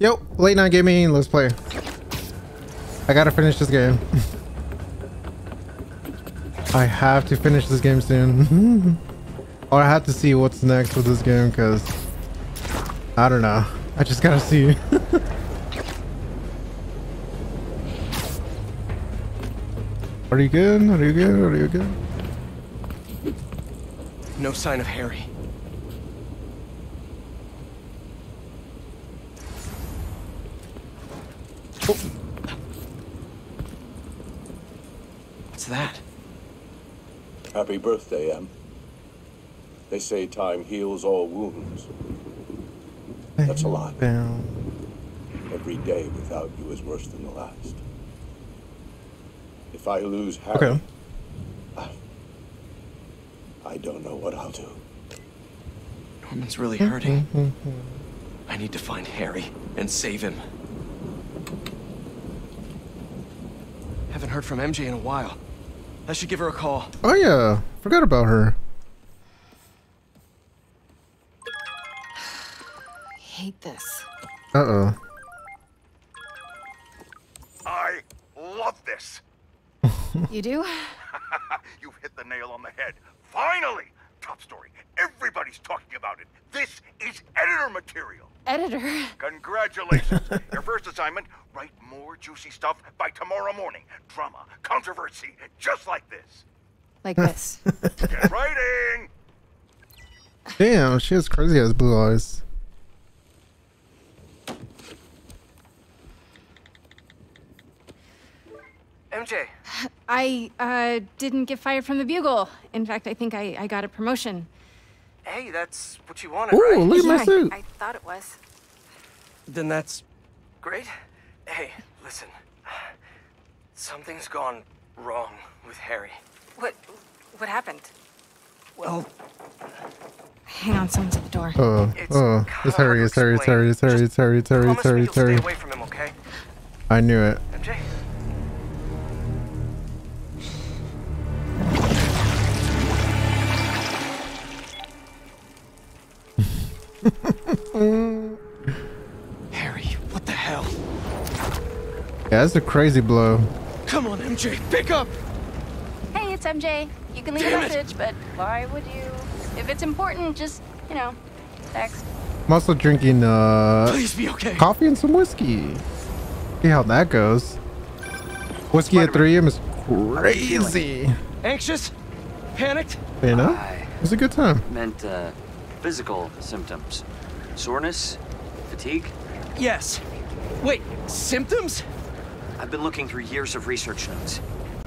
Yo, late night gaming, let's play. I gotta finish this game. I have to finish this game soon. or I have to see what's next with this game because I don't know. I just gotta see. Are you good? Are you good? Are you good? No sign of Harry. Oh. What's that? Happy birthday, Em. They say time heals all wounds. That's a lot. Every day without you is worse than the last. If I lose Harry, Okay. I, I don't know what I'll do. Norman's really mm-hmm. hurting. I need to find Harry and save him. Haven't heard from MJ in a while. I should give her a call. Oh yeah, forgot about her. hate this. Uh oh. I love this. You do? You've hit the nail on the head. Finally! Top story. Everybody's talking about it. This is editor material. Editor. Congratulations. Your first assignment, write more juicy stuff by tomorrow morning. Drama, controversy, just like this. Like this. Get writing! Damn, she has crazy ass blue eyes. MJ, I uh, didn't get fired from the Bugle. In fact, I think I, I got a promotion. Hey, that's what you wanted, Ooh, right? look at my Yeah, I- suit. I thought it was. Then that's great. Hey, listen. Something's gone wrong with Harry. What what happened? Well, Hang on, someone's at the door. Oh, It's oh, it's Harry, it's to Harry, it's Harry, it's Harry, it's Harry, it's Harry, it's Harry, it's Harry. stay away from him, okay? I knew it. MJ? Harry, what the hell? Yeah, that's a crazy blow. Come on, MJ, pick up! Hey, it's MJ. You can leave Damn a it. message, but why would you? If it's important, just, you know, text. I'm also drinking uh Please be okay. coffee and some whiskey. See how that goes. Whiskey at 3 a.m. is crazy. Anxious? Panicked? You know? I It's a good time. meant uh, physical symptoms. Soreness, fatigue. Yes. Wait, symptoms? I've been looking through years of research notes.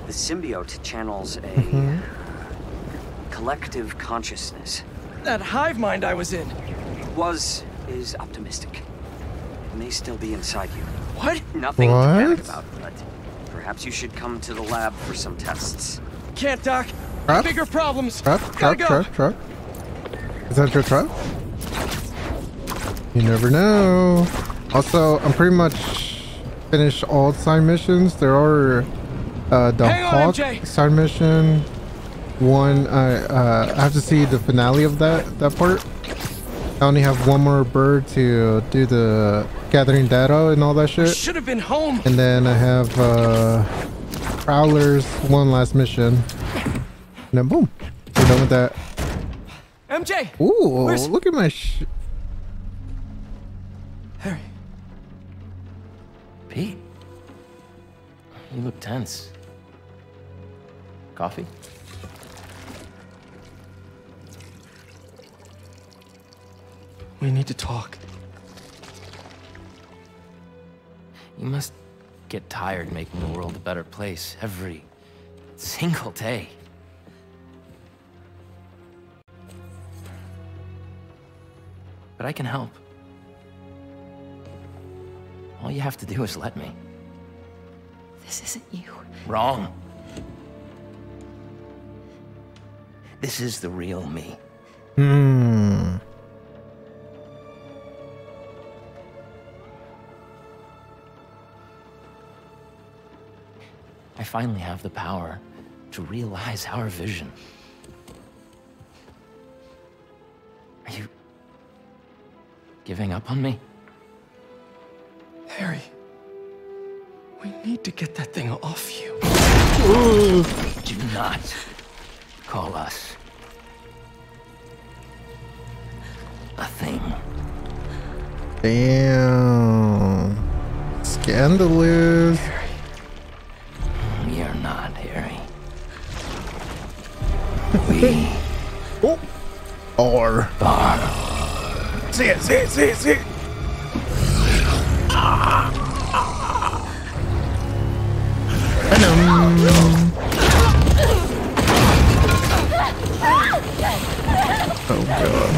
The symbiote channels a mm-hmm. collective consciousness. That hive mind I was in. Was is optimistic. It may still be inside you. What? Nothing to panic What? about, but perhaps you should come to the lab for some tests. Can't, Doc. Trap? Bigger problems. Truck, Gotta truck, go. truck, truck. Is that your truck? You never know. Also, I'm pretty much finished all side missions. There are uh, the Hang on, Hawk MJ. side mission. One, I uh, I have to see the finale of that that part. I only have one more bird to do the gathering data and all that shit. Should have been home. And then I have uh, Prowler's one last mission. And then boom, we're done with that. MJ. Ooh, Where's- look at my sh- Harry. Pete, you look tense. Coffee? We need to talk. You must get tired making the world a better place every single day. But I can help. All you have to do is let me. This isn't you. Wrong. This is the real me. Hmm. I finally have the power to realize our vision. Giving up on me? Harry, we need to get that thing off you. Do not call us a thing. Damn. Scandalous. We are not, Harry. We Or. are. See it, see it, see it, see it. Oh god.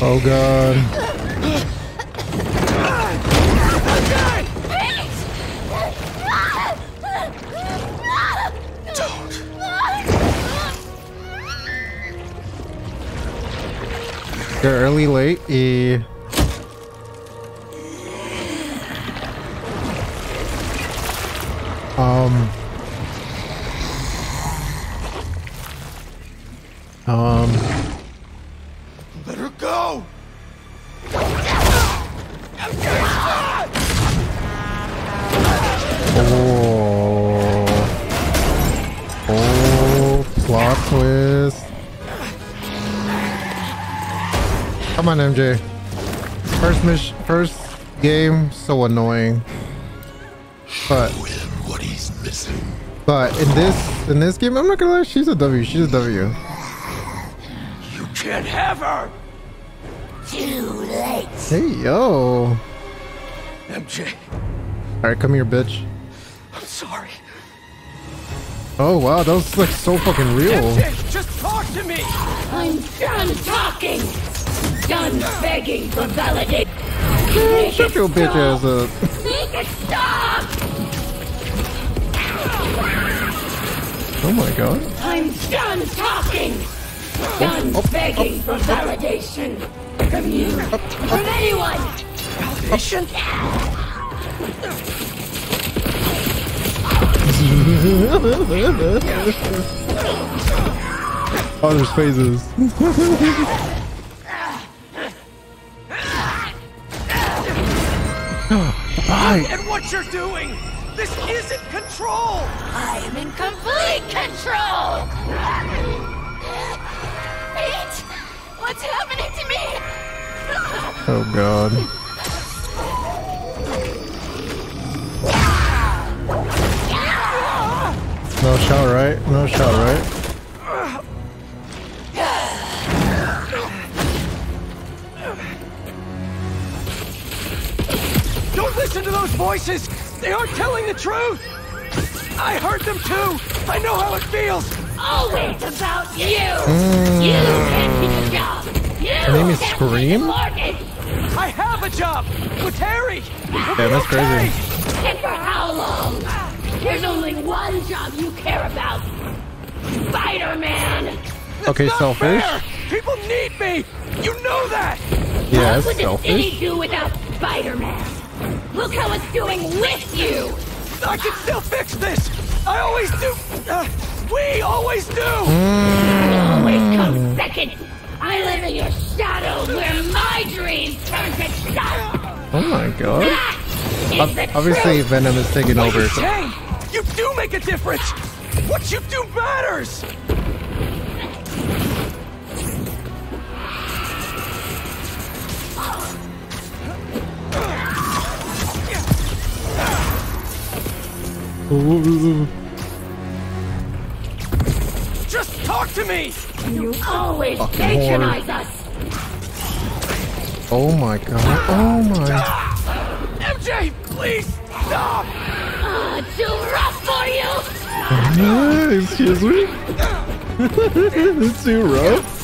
Oh god. They're early, late. Eh. So annoying. But what he's missing. but in this in this game, I'm not gonna lie, she's a W. She's a W. You can't have her! Too late. Hey yo. MJ, All right, come here, bitch. I'm sorry. Oh wow, that was like so fucking real. MJ, just talk to me! I'm done talking! Done begging for validation! Shut your bitch ass up. Make it stop! Oh my god. I'm done talking! Done begging for validation! From you! From anyone! Other's phases. Bye. And what you're doing! This isn't control! I am in complete control! Pete! What's happening to me? Oh god. Ah! No shot, right? No shot, right? Listen to those voices! They aren't telling the truth! I heard them too! I know how it feels! Always about you! You hmm. can't keep a job! You Her name is can't Scream? mortgage! I have a job! With Harry! Yeah, that's crazy. And for how long? There's only one job you care about. Spider-Man! Okay, Not selfish. fair! People need me! You know that! Yes, what would the city selfish. do without Spider-Man? Look how it's doing with you! I can still fix this! I always do! Uh, we always do! Mm. Always come second! I live in your shadow where my dreams turn to dust! Oh my god. That is the Obviously, truth. Venom is taking What over. you so- You do make a difference! What you do matters! Ooh. Just talk to me! You always Fucking patronize us! Oh my god. Oh my. Ah! MJ, please stop! Uh, too rough for you! Excuse me? it's too rough.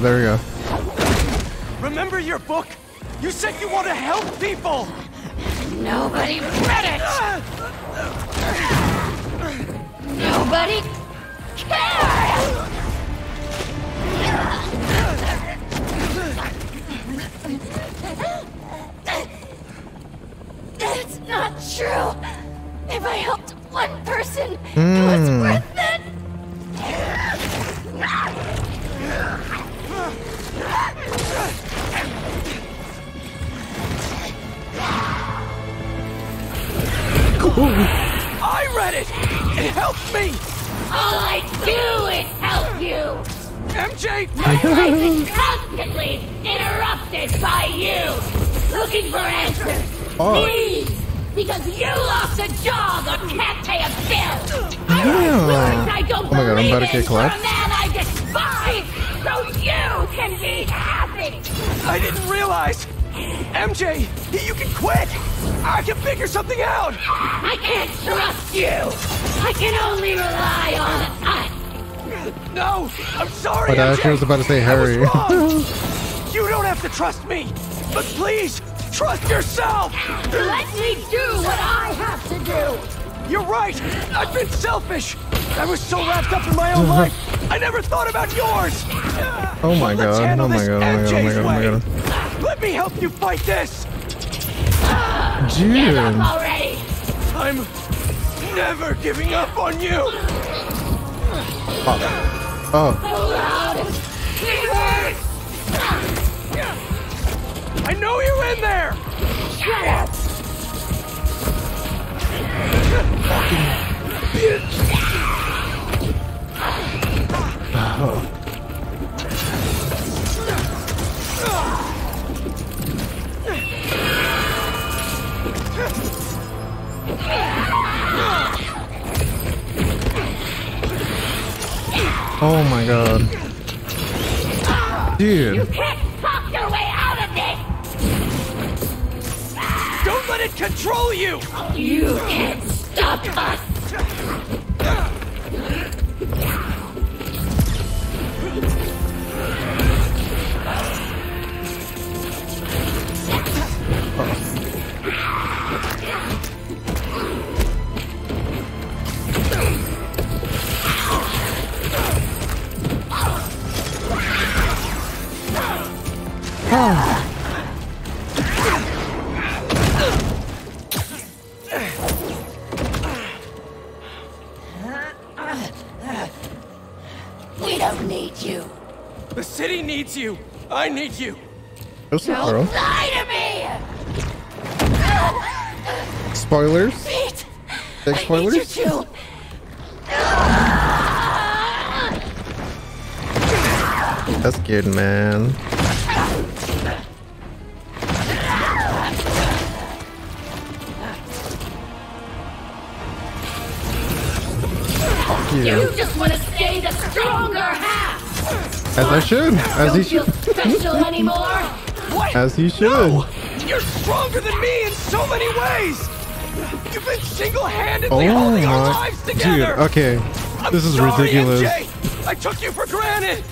There we go, there we go. Remember your book? You said you want to help people! Nobody read it! Nobody cared! That's not true. If I helped one person, it was Hmm. worth it. I read it! It helped me! All I do is help you. MJ! My life is constantly interrupted by you. Looking for answers. Oh. Please. Because you lost a job or can't pay a bill. I Yeah. words I don't Oh my God, I'm about to get for a man I despise, so you can be happy. I didn't realize! MJ, you can quit! I can figure something out! I can't trust you. I can only rely on us. No! I'm sorry, But I MJ! actually was about to say I Harry. you don't have to trust me! But please, trust yourself! Let me do what I have to do. You're right! I've been selfish! I was so wrapped up in my own life, I never thought about yours! Oh my Let's god, oh my god, oh my god, oh my god, oh my way. god. Let me help you fight this! Give up June. already. I'm never giving up on you! Oh, oh. Loud. It hurts. I know you're in there! Shut up. oh my god. Dude. Can't talk your way out let it control you! You can't stop us. We city needs you! I need you! What's up, bro? Lie to me. Spoilers? Pete. Big I need you spoilers? to. That's good, man. Fuck You you. just want to stay the stronger half. As I should. As he Don't feel should. special anymore. What? As he should. No! You're stronger than me in so many ways! You've been single-handedly Oh holding our my. lives Dude, together! okay. I'm This is sorry, ridiculous. MJ. I took you for granted!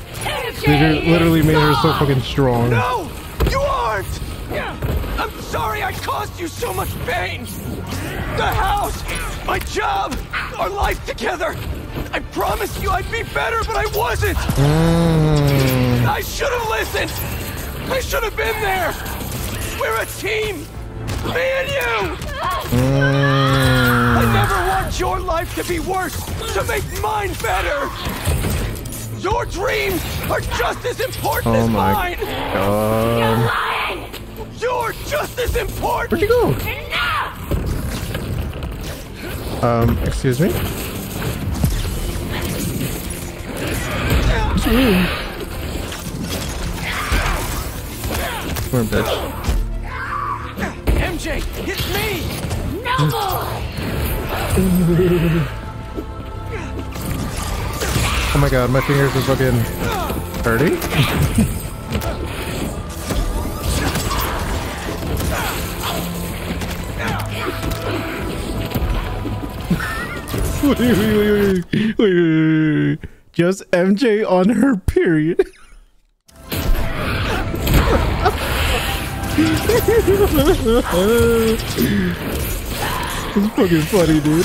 Dude, you literally made her so fucking strong. No! You aren't! Yeah! I'm sorry I caused you so much pain! The house! My job! Our life together! I promised you I'd be better, but I wasn't! Mm. I should have listened! I should have been there! We're a team! Me and you! I Mm. never want your life to be worse to make mine better! Your dreams are just as important Oh as my mine! god. You're lying. You're just as important! Where'd you go? Enough. Um, excuse me? Come here, bitch. MJ, it's me! No more. Oh my god, my fingers are fucking hurting. wait, wait, wait, wait, wait, wait, wait. Just MJ on her period. it's fucking funny, dude.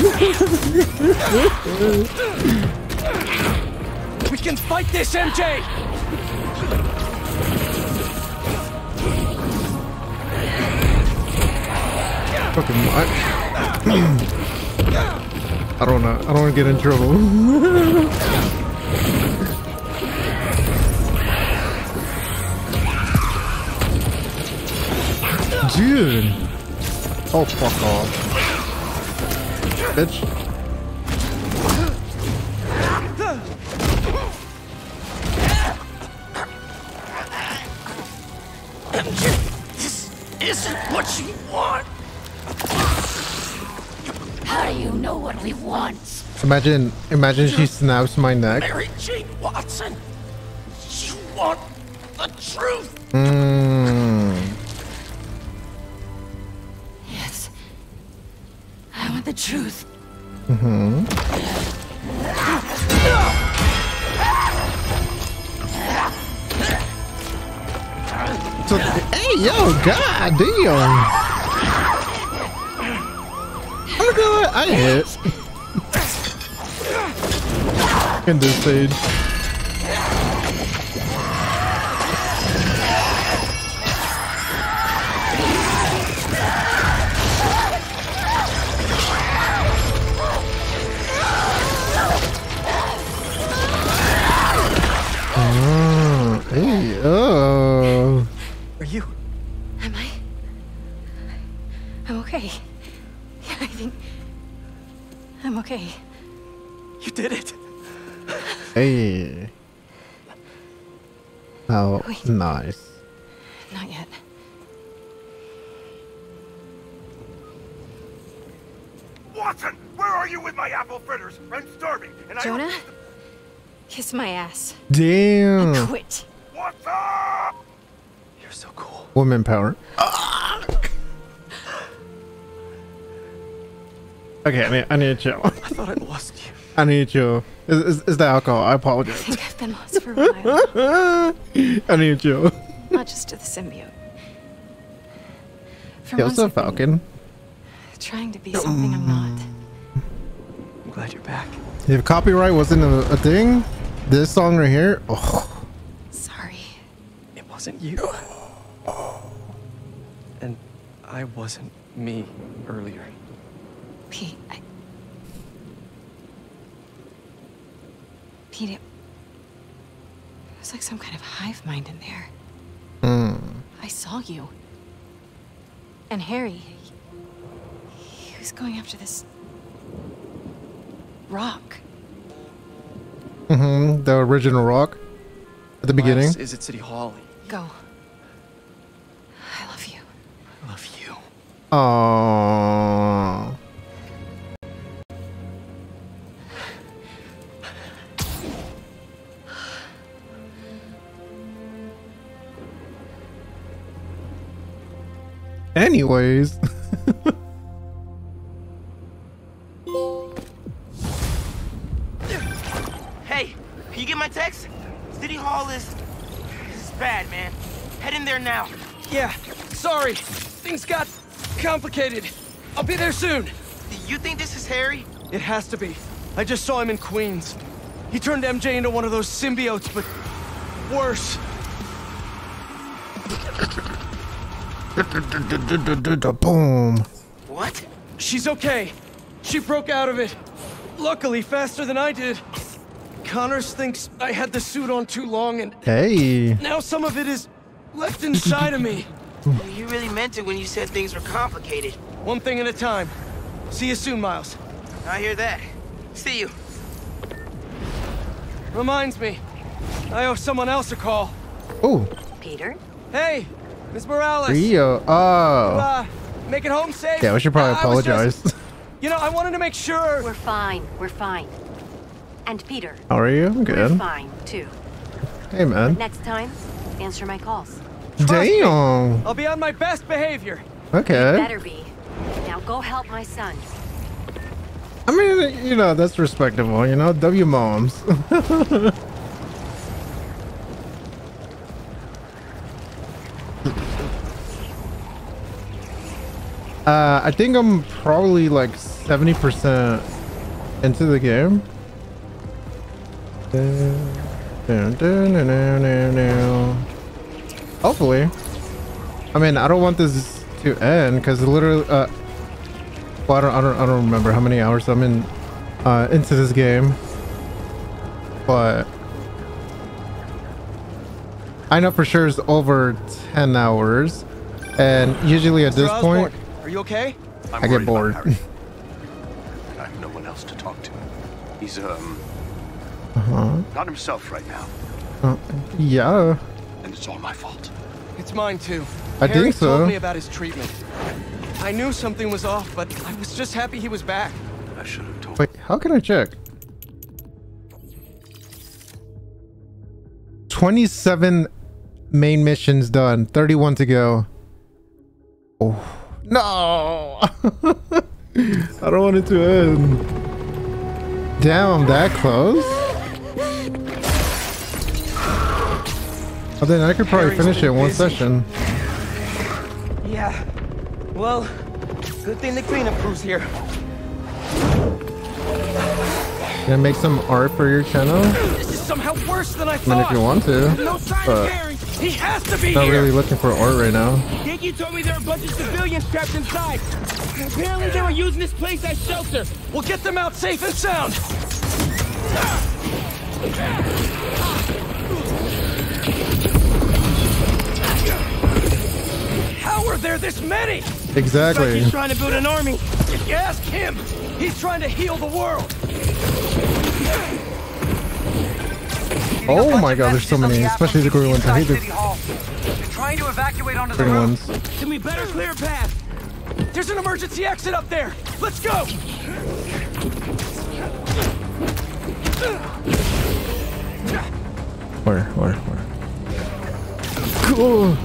We can fight this, MJ! Fucking I, I don't know. I don't want to get in trouble. Dude. Oh, fuck off. Bitch. This isn't what you want. How do you know what we want? Imagine, imagine she snaps my neck. Mary Jane Watson. You want the truth. Mm. Yes. I want the truth. Mm-hmm. So, hey, yo, god damn. Look at I hit. In this stage. Oh, hey, oh. Are you? Am I? I'm okay. Yeah, I think I'm okay. You did it. Hey. How Wait. nice. Not yet. Watson, where are you with my apple fritters? I'm starving, and I Jonah, kiss my ass. Damn. Quit. Watson! You're so cool. Woman power. Ah! Okay, I need, I need to chill. I thought I lost you. I need to chill. Is, is, is the alcohol? I apologize. I apologize. think I've been lost for a while. I need to chill. Not just to the symbiote. For Yo, months what's up, Falcon? Trying to be something I'm not. I'm glad you're back. If copyright wasn't a, a thing, this song right here, oh, Sorry. It wasn't you. And I wasn't me earlier. Pete, I... Pete, it... it was like some kind of hive mind in there. mm. I saw you. And Harry, he, he was going after this... rock. Mm-hmm, the original rock at the beginning. Miles is at City Hall. Go. I love you. I love you. Aww. Anyways, Hey, can you get my text? City Hall is... is bad, man. Head in there now. Yeah, sorry. Things got complicated. I'll be there soon. Do you think this is Harry? It has to be. I just saw him in Queens. He turned MJ into one of those symbiotes, but worse. Boom. What? She's okay. She broke out of it. Luckily, faster than I did. Connors thinks I had the suit on too long, and Hey. now some of it is left inside of me. You really meant it when you said things were complicated. One thing at a time. See you soon, Miles. I hear that. See you. Reminds me, I owe someone else a call. Oh, Peter? Hey, Miss Morales. Rio. Oh. Uh, make it home safe. Yeah, we should probably I was just- apologize. you know, I wanted to make sure. We're fine. We're fine. And Peter, How are you? I'm good. we're fine too. Hey, man. Next time, answer my calls. Damn. I'll be on my best behavior. Okay. Better be. Now go help my son. I mean, you know, that's respectable, you know? W moms. uh, I think I'm probably like 70% into the game. Hopefully. I mean, I don't want this to end because literally, uh, Well, I don't, I don't, I don't remember how many hours I'm in uh, into this game, but I know for sure it's over 10 hours, and usually at this point, are you okay? I'm I get bored. Harry. I have no one else to talk to. He's um uh-huh. not himself right now, Uh, yeah, and it's all my fault. It's mine too. I Harry think so. told me about his treatment. I knew something was off, but I was just happy he was back. I should have told. Wait, how can I check? 27 main missions done, 31 to go. Oh, no! I don't want it to end. Damn, I'm that close? Oh, then I could probably Harry's finish it in one session. Yeah. Well, good thing the cleanup crew's here. Gonna make some art for your channel? This is somehow worse than I I thought. mean, if you want to. No sign but of Harry. He has to be Not here. really looking for art right now. Yankee told me there are a bunch of civilians trapped inside. Apparently they were using this place as shelter. We'll get them out safe and sound. How are there this many? Exactly. He's trying to build an army. If you ask him, he's trying to heal the world. Oh my god, there's so many, especially the green ones. I hate the trying to evacuate onto green ones. Then we better clear path. There's an emergency exit up there. Let's go. Where, where, where? Cool.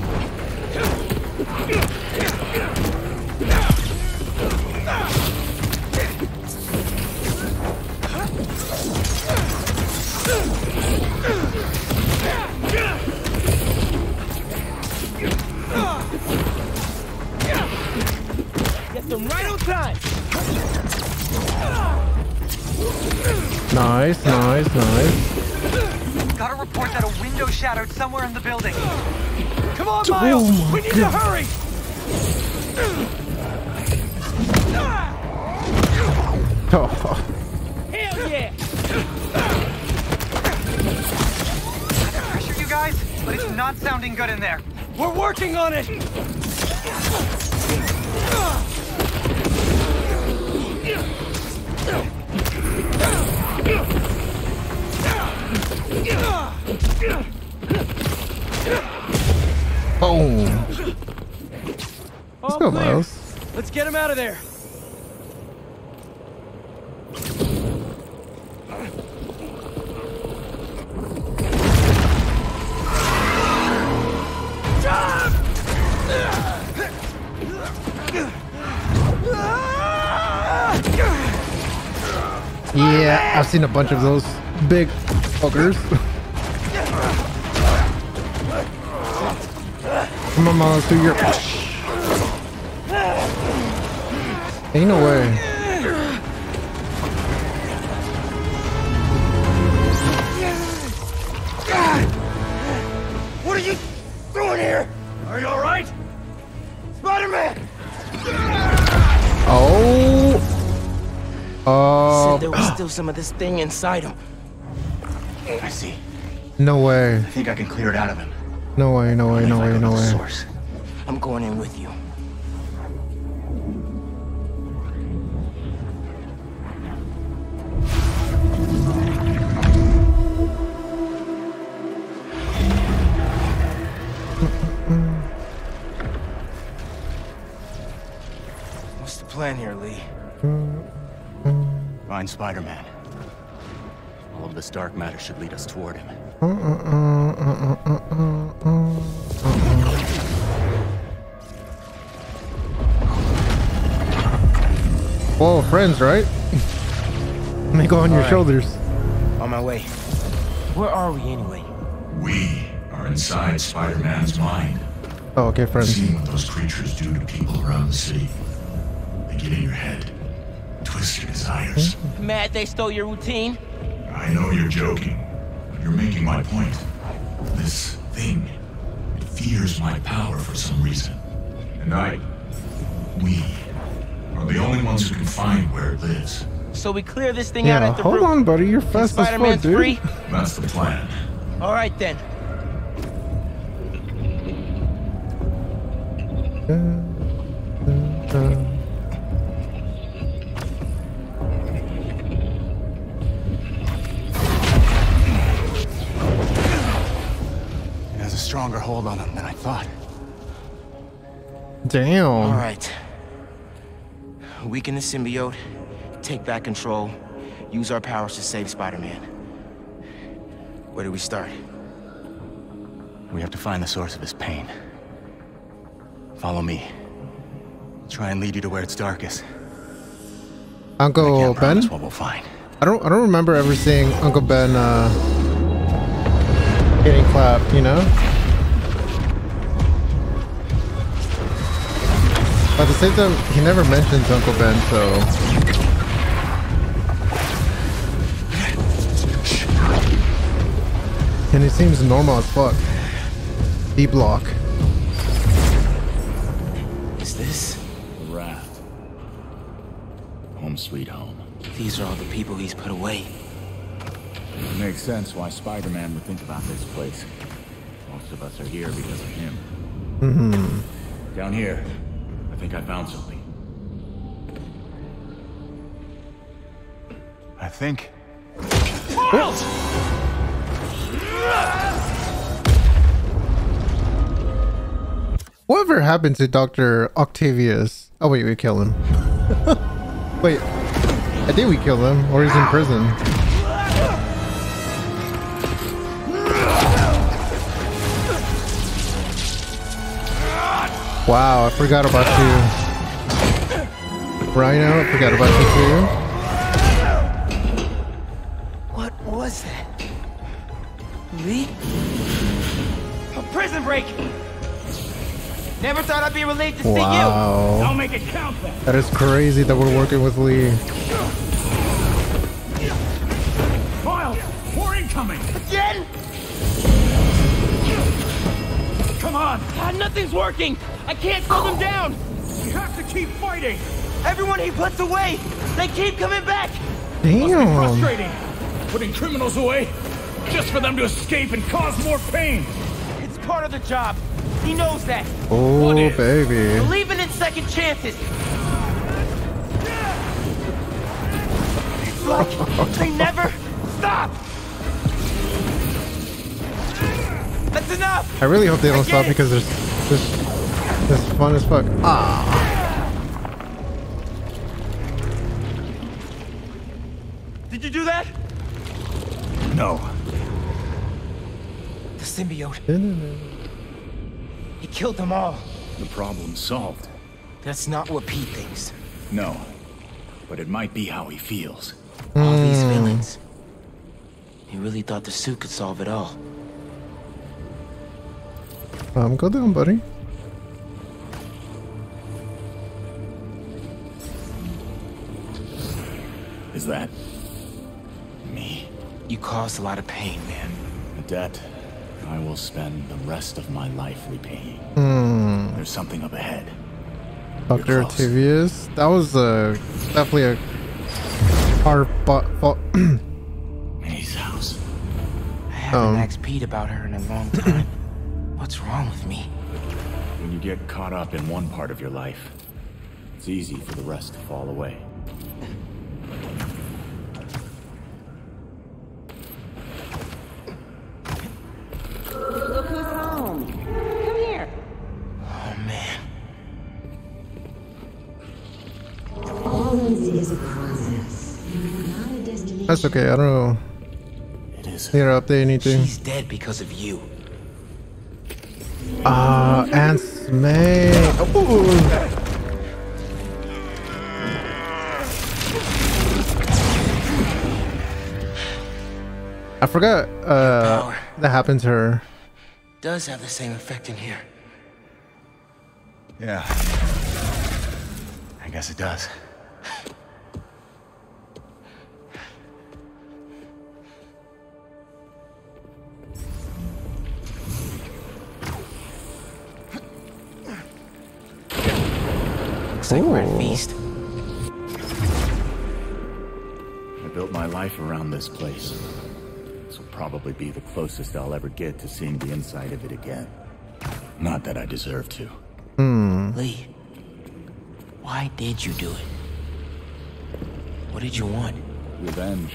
Seen a bunch of those big fuckers. Come on, Miles, do your. Ain't no way. Some of this thing inside him. I see. No way. I think I can clear it out of him. No way, no way, no way, no way. Source. I'm going in with you. What's the plan here, Li? Mm-hmm. Find Spider-Man. All of this dark matter should lead us toward him. Whoa, friends, right? Let me go on your right. shoulders. On my way. Where are we anyway? We are inside Spider-Man's mind. Oh, okay, friends. Seeing what those creatures do to people around the city. They get in your head, twist your desires. Mad they stole your routine? I know you're joking, but you're making my point. This thing, it fears my power for some reason. And I, we, are the only ones who can find where it lives. So we clear this thing out at the hold roof. on, buddy. You're fast as fuck, Spider-Man's dude. free? That's the plan. All right then. It Damn. All right. Weaken the symbiote, take back control, use our powers to save Spider-Man. Where do we start? We have to find the source of his pain. Follow me. I'll Try and lead you to where it's darkest. Uncle Ben? What we'll find. I don't I don't remember ever seeing Uncle Ben uh getting clapped, you know? But at the same time, he never mentions Uncle Ben, so And he seems normal as fuck. D block. Is this? Raft. Home sweet home. These are all the people he's put away. It makes sense why Spider-Man would think about this place. Most of us are here because of him. Mm-hmm. Down here, I think I found something. I think. Whatever happened to Dr. Octavius? Oh wait, we kill him. wait. I think we killed him, or he's in prison. Wow, I forgot about you. Rhino, I forgot about you too. What was that? Li? A prison break! Never thought I'd be relieved to see you! Wow. make it count then! That is crazy that we're working with Li. Miles! More incoming! Again? Come on! God, nothing's working! I can't slow them down! We have to keep fighting! Everyone he puts away! They keep coming back! Damn. Must be Frustrating! Putting criminals away just for them to escape and cause more pain! It's part of the job. He knows that. Oh, baby. Believing in second chances. It's like they never stop. That's enough. I really hope they don't stop it. because there's this this is fun as fuck. Ah. Did you do that? No. The symbiote. He killed them all. The problem's solved. That's not what Pete thinks. No. But it might be how he feels. All these Hmm. villains. He really thought the suit could solve it all. Um, go down, buddy. Is that me? You caused a lot of pain, man. A debt I will spend the rest of my life repaying. Hmm. There's something up ahead. Dr. Octavius. That was uh, definitely a hard fought. fought Minnie's house. I haven't Um. asked Pete about her in a long time. What's wrong with me? When you get caught up in one part of your life, it's easy for the rest to fall away. That's okay. I don't know. It is. Need to update anything? She's dead because of you. Ah, Aunt May. Oh. I forgot uh, that happened to her. Does have the same effect in here. Yeah. I guess it does. Looks like we're at feast. built my life around this place. This will probably be the closest I'll ever get to seeing the inside of it again. Not that I deserve to. Hmm. Li, why did you do it? What did you want? Revenge.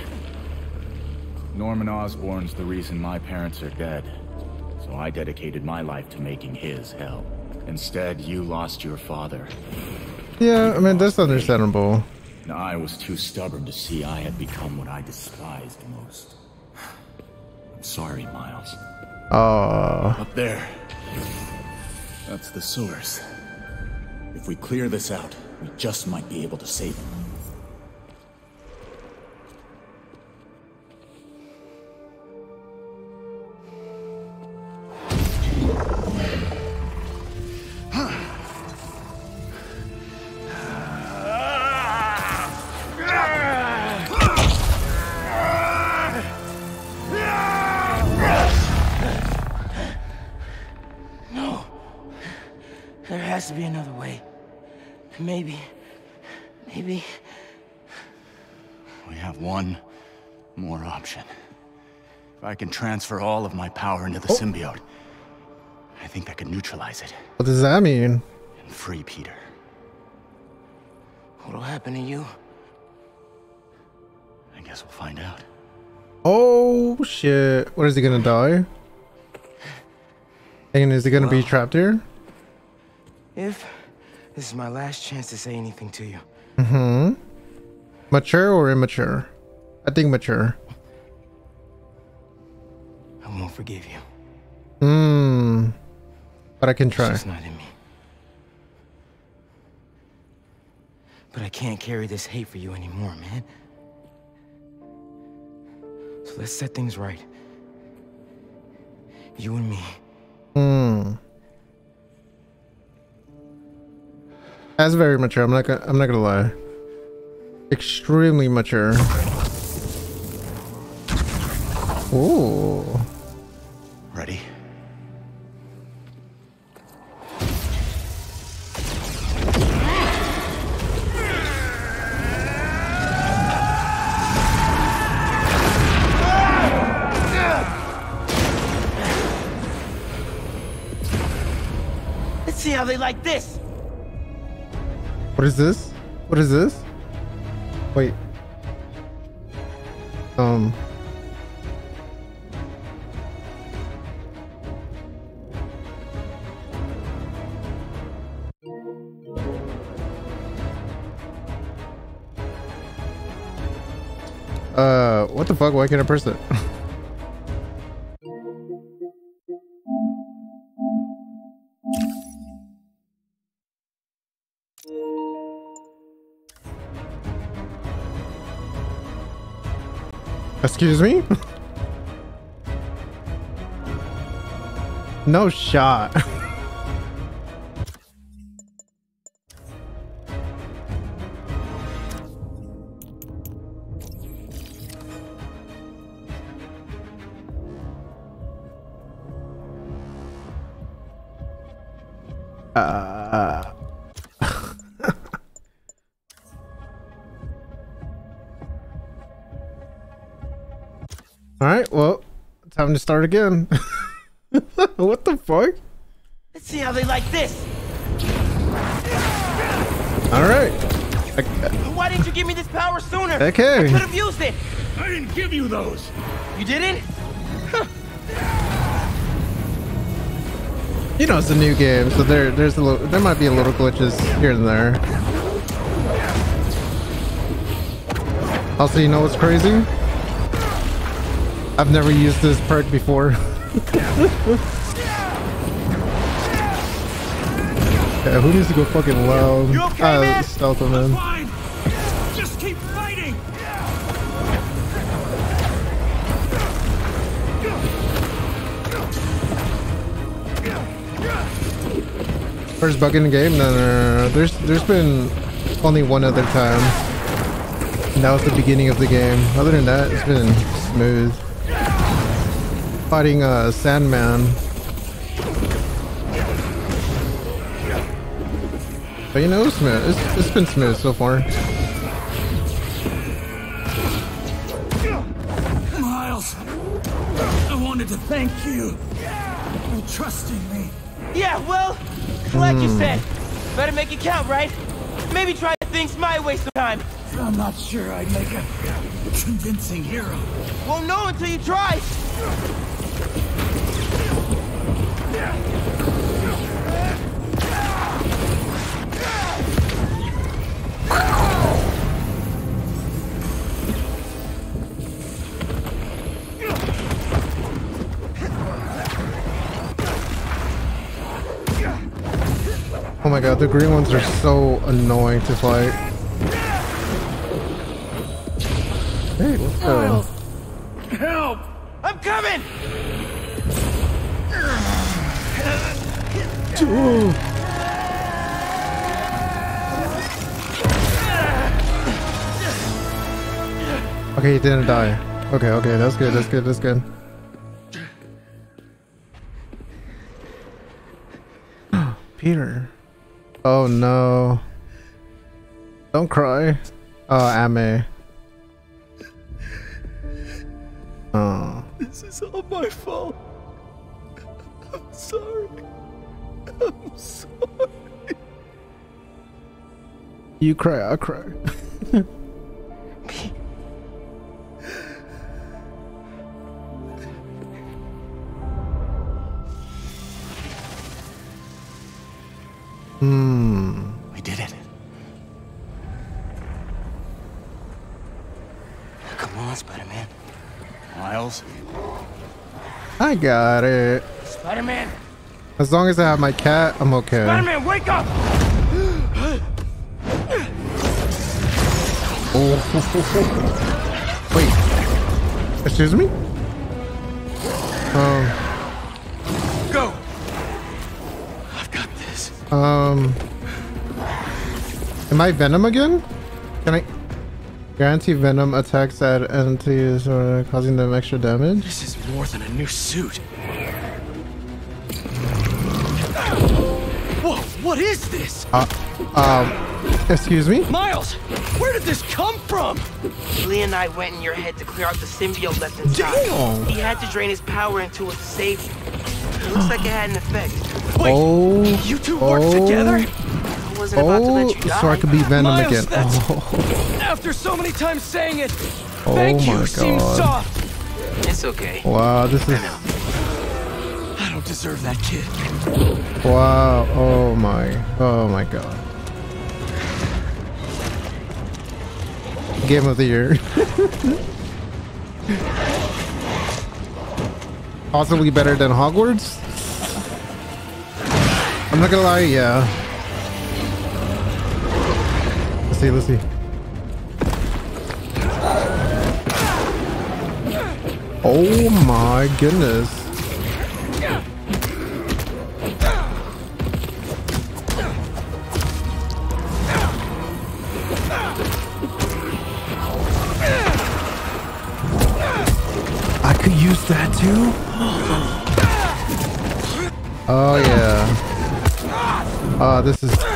Norman Osborn's the reason my parents are dead. So I dedicated my life to making his hell. Instead, you lost your father. Yeah, I mean, that's understandable. And I was too stubborn to see I had become what I despised most. Sorry, Miles. Oh. Up there. That's the source. If we clear this out, we just might be able to save him. I can transfer all of my power into the Oh. symbiote, I think I can neutralize it What does that mean? and free Peter. What'll happen to you? I guess we'll find out. Oh shit! What is he gonna die? And is he gonna be trapped here? If this is my last chance to say anything to you, Mm-hmm. Mature or immature? I think mature. I won't forgive you. Hmm. But I can try. just not in me. But I can't carry this hate for you anymore, man. So let's set things right. You and me. Hmm. That's very mature. I'm not gonna. I'm not gonna lie. Extremely mature. Ooh. Like this. What is this? What is this? Wait. Um. Uh, what the fuck? Why can't I press it? Excuse me? no shot. start again. what the fuck? Let's see how they like this. All right. Why didn't you give me this power sooner? Okay. I could have used it. I didn't give you those. You didn't? You know, it's a new game, so there, there's a little, there might be a little glitches here and there. Also, you know what's crazy? I've never used this perk before. yeah, who needs to go fucking loud? You okay, ah, man? Stealth. Fine. Just keep fighting. First bug in the game? No, no, no, no. There's, there's been only one other time. And that was the beginning of the game. Other than that, it's been smooth. Fighting uh, Sandman. But you know, it's smooth. It's, it's been smooth so far. Miles. I wanted to thank you for trusting me. Yeah, well, like you Hmm. said, better make it count, right? Maybe try things my way sometime. I'm not sure I'd make a convincing hero. Won't know until you try. My god, the green ones are so annoying to fight. Hey, let's go. Help! I'm coming! Ooh. Okay, he didn't die. Okay, okay, that's good, that's good, that's good. Peter. Oh no. Don't cry. Oh, Ame. Oh. This is all my fault. I'm sorry. I'm sorry. You cry, I'll cry. Hmm. We did it. Come on, Spider-Man. Miles? I got it. Spider-Man! As long as I have my cat, I'm okay. Spider-Man, wake up! Oh. Wait. Excuse me? Um. Um. Am I Venom again? Can I guarantee Venom attacks at entities or causing them extra damage? This is more than a new suit. Whoa, what is this? Uh, um, excuse me? Miles, where did this come from? Leonide went in your head to clear out the symbiote left inside. Damn. He had to drain his power into it to save you. It looks like it had an effect. oh, you two oh, worked together? I wasn't about to Oh, let you die. so I could be Venom Miles, again. Oh, After so many times saying it, Oh thank you my seems God. Oh, soft. It's okay. wow, this is I don't deserve that kid. wow. Oh my, oh my god. Game of the year. Possibly better than Hogwarts. I'm not gonna lie, yeah. Let's see, let's see. Oh my goodness. I could use that too. Oh yeah. Oh, this is.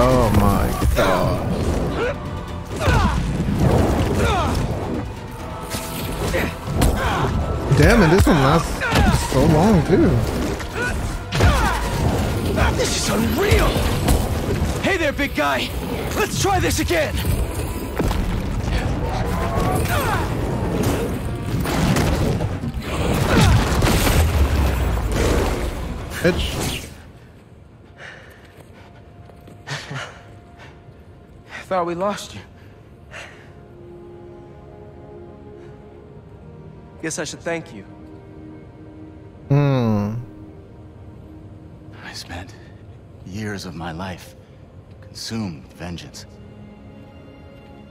Oh my god. Damn it, this one lasts so long too. This is unreal. Hey there, big guy. Let's try this again. Bitch. I thought we lost you. Guess I should thank you. Hmm. I spent years of my life consumed with vengeance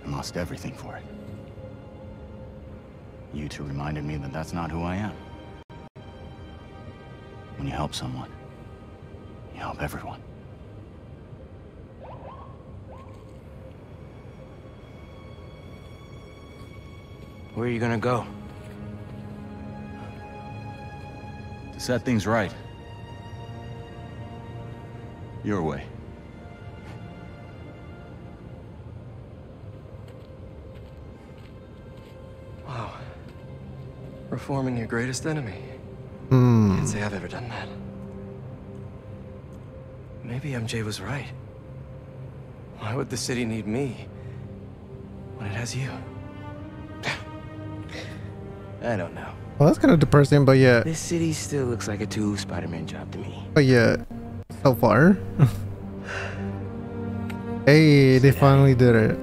and lost everything for it. You two reminded me that that's not who I am. When you help someone, you help everyone. Where are you gonna go? To set things right. Your way. Wow. Reforming your greatest enemy. Hmm. Can't say I've ever done that. Maybe MJ was right. Why would the city need me when it has you? I don't know. Well, that's kind of depressing, but yeah, This city still looks like a two Spider-Man job to me. but yeah, so far. hey, they finally did it.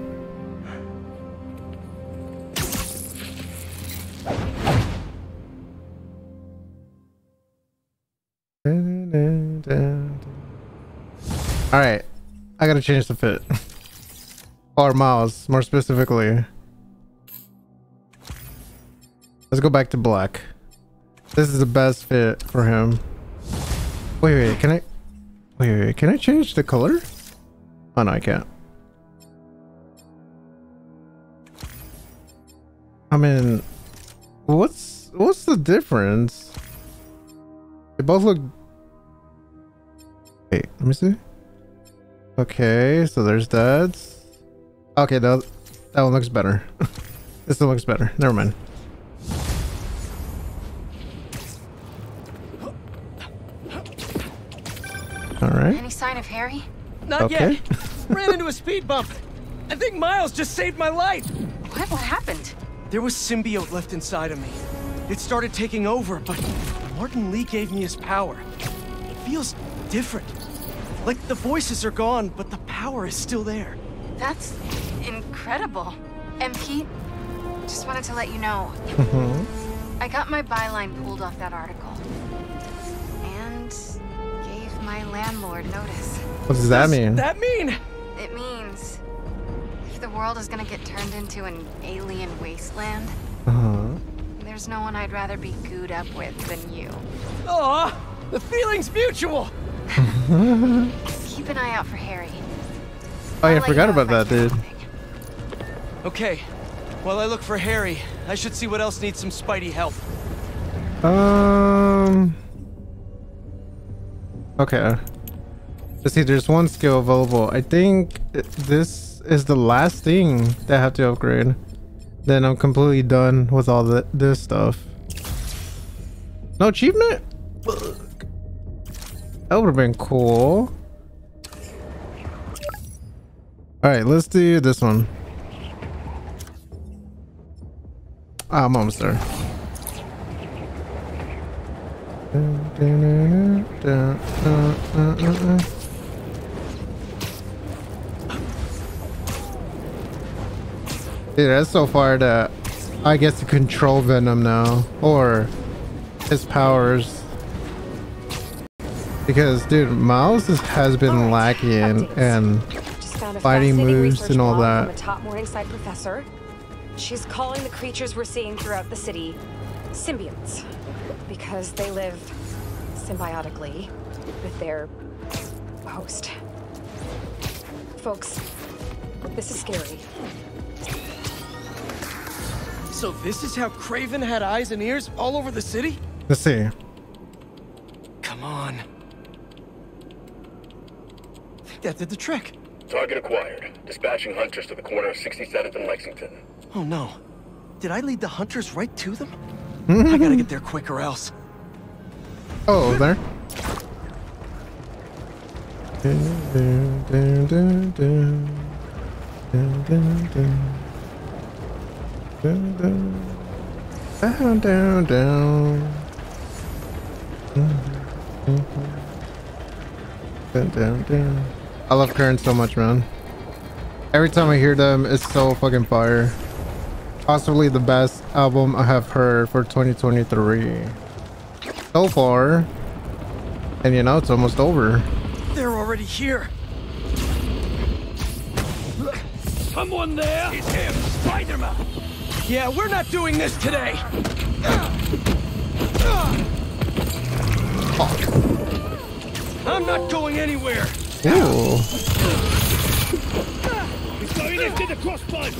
Gotta change the fit. or mouse, more specifically. Let's go back to black. This is the best fit for him. Wait, wait, can I? Wait, wait, can I change the color? Oh no, I can't. I mean, what's what's the difference? They both look. Wait, let me see. Okay, so there's that. Okay, that that one looks better. this one looks better. Never mind. All right. Any sign of Harry? Not Okay. yet. Ran into a speed bump. I think Miles just saved my life. What? What happened? There was symbiote left inside of me. It started taking over, but Martin Li gave me his power. It feels different. Like the voices are gone, but the power is still there. That's incredible. And Pete, just wanted to let you know, I got my byline pulled off that article. And gave my landlord notice. What does that mean? That mean? It means if the world is gonna get turned into an alien wasteland, Uh-huh. there's no one I'd rather be gooed up with than you. Aw, the feeling's mutual. Keep an eye out for Harry. Oh yeah, I forgot about that, dude. Okay, while I look for Harry, I should see what else needs some Spidey help. Um. Okay. Let's see. There's one skill available. I think this is the last thing that I have to upgrade. Then I'm completely done with all the this stuff. No achievement. That would have been cool. All right, let's do this one. Ah, I'm almost there. Dude, that's so far that I get to control Venom now. Or his powers. Because, dude, Miles is- has been lacking and Just found a fighting fascinating moves research and all that. From a top Morningside professor. She's calling the creatures we're seeing throughout the city symbiotes because they live symbiotically with their host. Folks, this is scary. So this is how Kraven had eyes and ears all over the city? Let's see. Come on. I think that did the trick. Target acquired. Dispatching hunters to the corner of 67th and Lexington. Oh no. Did I lead the hunters right to them? I gotta get there quick or else. Oh, there. Dun. Dun, dun. Down, down, down. I love Karen so much, man. Every time I hear them, it's so fucking fire. Possibly the best album I have heard for 2023 so far. And you know, it's almost over. They're already here. Someone there? It's him, Spider-Man. Yeah, we're not doing this today. I'm not going anywhere. Ooh. He's going into the crossbow.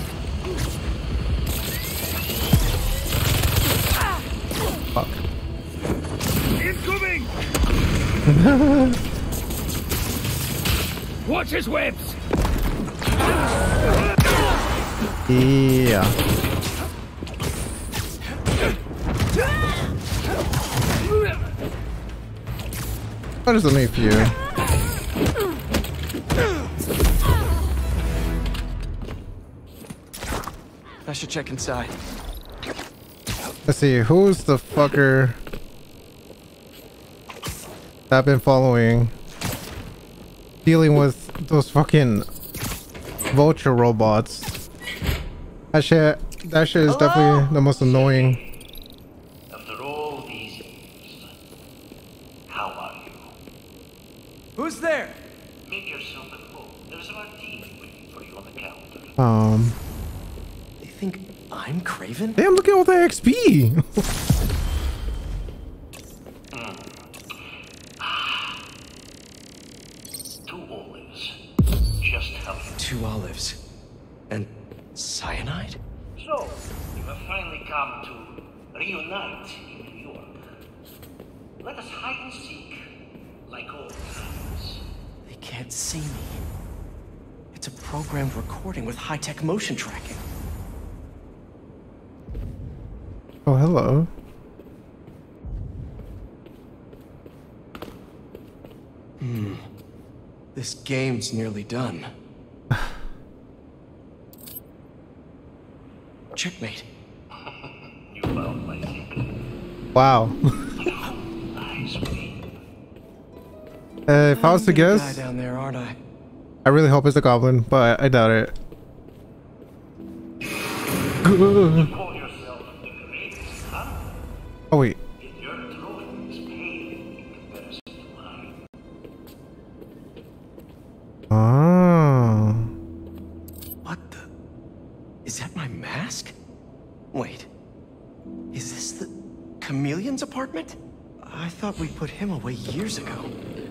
Fuck. Incoming. Watch his webs. Yeah. I'll just leave you. Should check inside. Let's see, who's the fucker that I've been following? Dealing with those fucking vulture robots. That shit, that shit is definitely the most annoying. After all these years, how are you? Who's there? Make yourself at home. There's a martini waiting for you on the counter. Um, They think I'm Kraven? damn, look at all the XP! Two olives. Just how you. Two olives. And cyanide? So, you have finally come to reunite in New York. Let us hide and seek, like old times. They can't see me. It's a programmed recording with high-tech motion tracking. Oh, hello. Hmm. This game's nearly done. Checkmate. You found my secret. Wow. Eyes me. Uh, if I was to guess, down there, aren't I? I really hope it's a goblin, but I doubt it. To mine. Ah. What the? Is that my mask? Wait. Is this the chameleon's apartment? I thought we put him away years ago.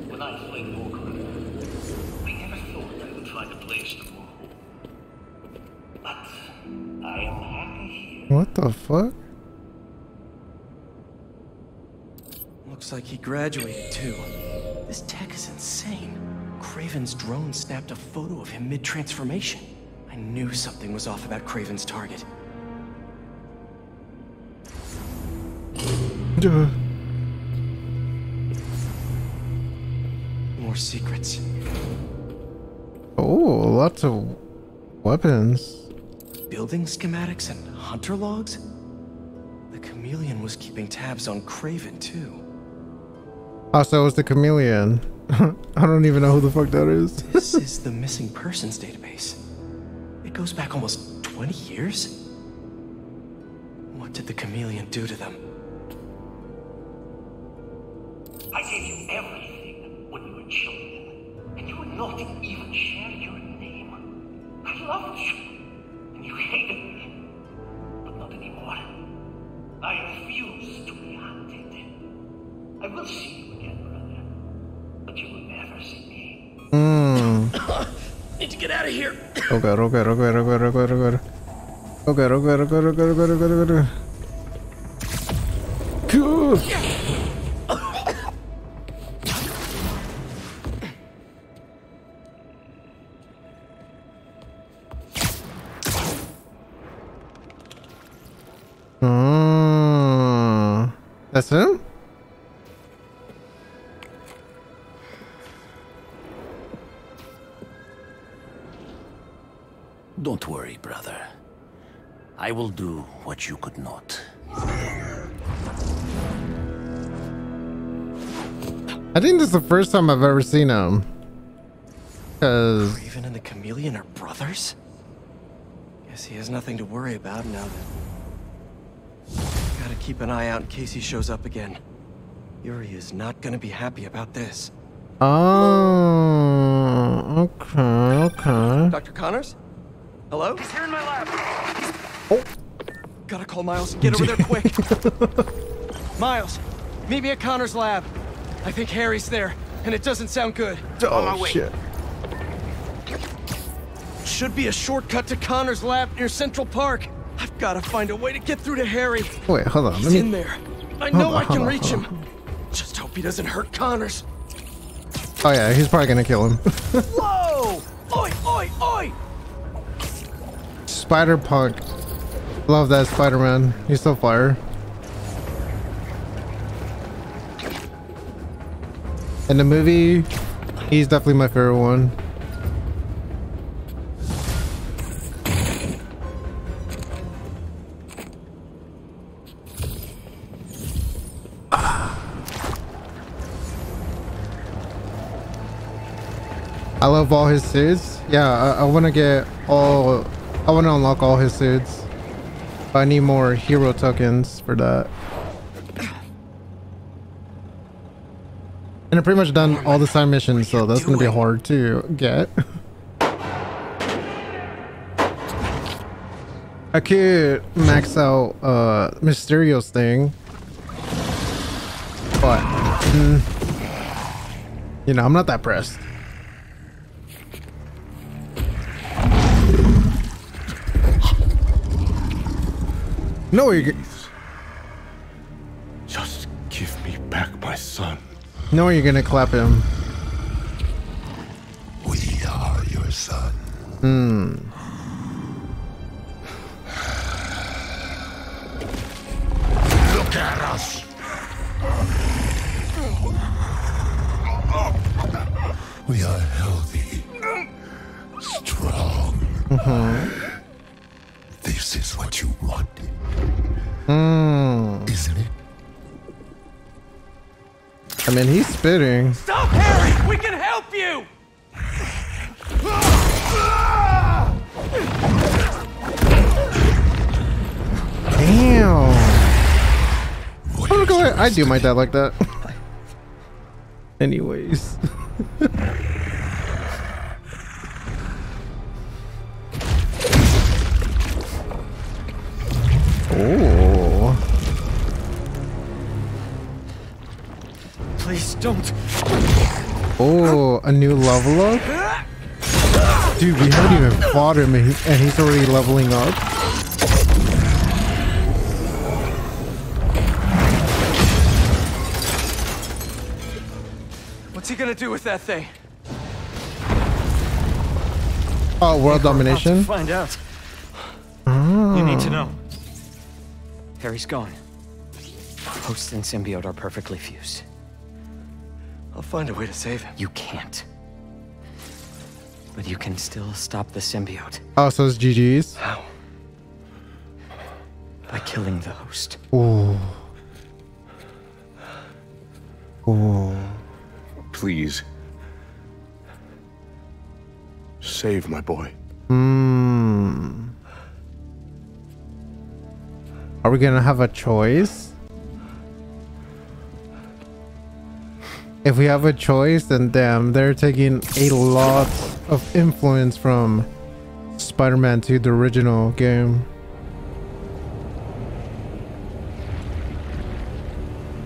When I fled Oakland, I never thought I would find a place to call. But I am happy here. What the fuck? Looks like he graduated too. This tech is insane. Kraven's drone snapped a photo of him mid-transformation. I knew something was off about Kraven's target. Duh. More secrets. Oh, lots of weapons. Building schematics and hunter logs? The chameleon was keeping tabs on Kraven too. Oh, also, it was the chameleon. I don't even know who the fuck that is. This is the missing persons database. It goes back almost 20 years? What did the chameleon do to them? I gave you everything when you were children, and you would not even share your name. I loved you, and you hated me, but not anymore. I refuse to be hunted. I will see you again, brother, but you will never see me. Hmm. Need to get out of here. Oh god, oh god, oh god, oh god, oh god, oh god. Oh god, oh god, oh god, oh god, oh god, oh god, oh god. Cool. What could not. I think this is the first time I've ever seen him. Cause Kraven and the chameleon are brothers? Guess he has nothing to worry about now that... Gotta keep an eye out in case he shows up again. Yuri is not gonna be happy about this. Oh, okay, okay. Dr. Connors? Hello? He's here in my lab. Gotta call Miles and get over there quick. Miles, meet me at Connor's lab. I think Harry's there, and it doesn't sound good. Oh shit. Should be a shortcut to Connor's lab near Central Park. I've gotta find a way to get through to Harry. Wait, hold on. He's Let me. in there. I Hold know on, I can on, reach hold him. Just hope he doesn't hurt Connors. Oh yeah, he's probably gonna kill him. Whoa! Oi, oi, oi! Spider Punk. Love that Spider-Man. He's so fire. In the movie, he's definitely my favorite one. I love all his suits. Yeah, I, I want to get all... I want to unlock all his suits. I need more hero tokens for that. And I pretty much done all the side missions, so that's going to be hard to get. I could max out uh, Mysterio's thing. But, mm, you know, I'm not that pressed. No, you. Just give me back my son. No, you're gonna clap him. We are your son. Hmm. Look at us. We are healthy, strong. Mm-hmm. This is what you wanted, Hmm. isn't it? I mean, he's spitting. Stop, Harry! We can help you! Damn. I'm gonna go ahead. I do my dad like that. Anyways. oh. Please don't. Oh. oh, a new level up? Dude, we haven't even fought him and, he, and he's already leveling up. What's he gonna do with that thing? Oh, world domination? Find out. Oh. You need to know. Harry's gone. Host and symbiote are perfectly fused. I'll find a way to save him. You can't. But you can still stop the symbiote Oh, so it's GG's? How? by killing the host. Ooh. Ooh. Please. Save my boy. Hmm. Are we gonna have a choice? If we have a choice, then damn, they're taking a lot of influence from Spider-Man 2, the original game.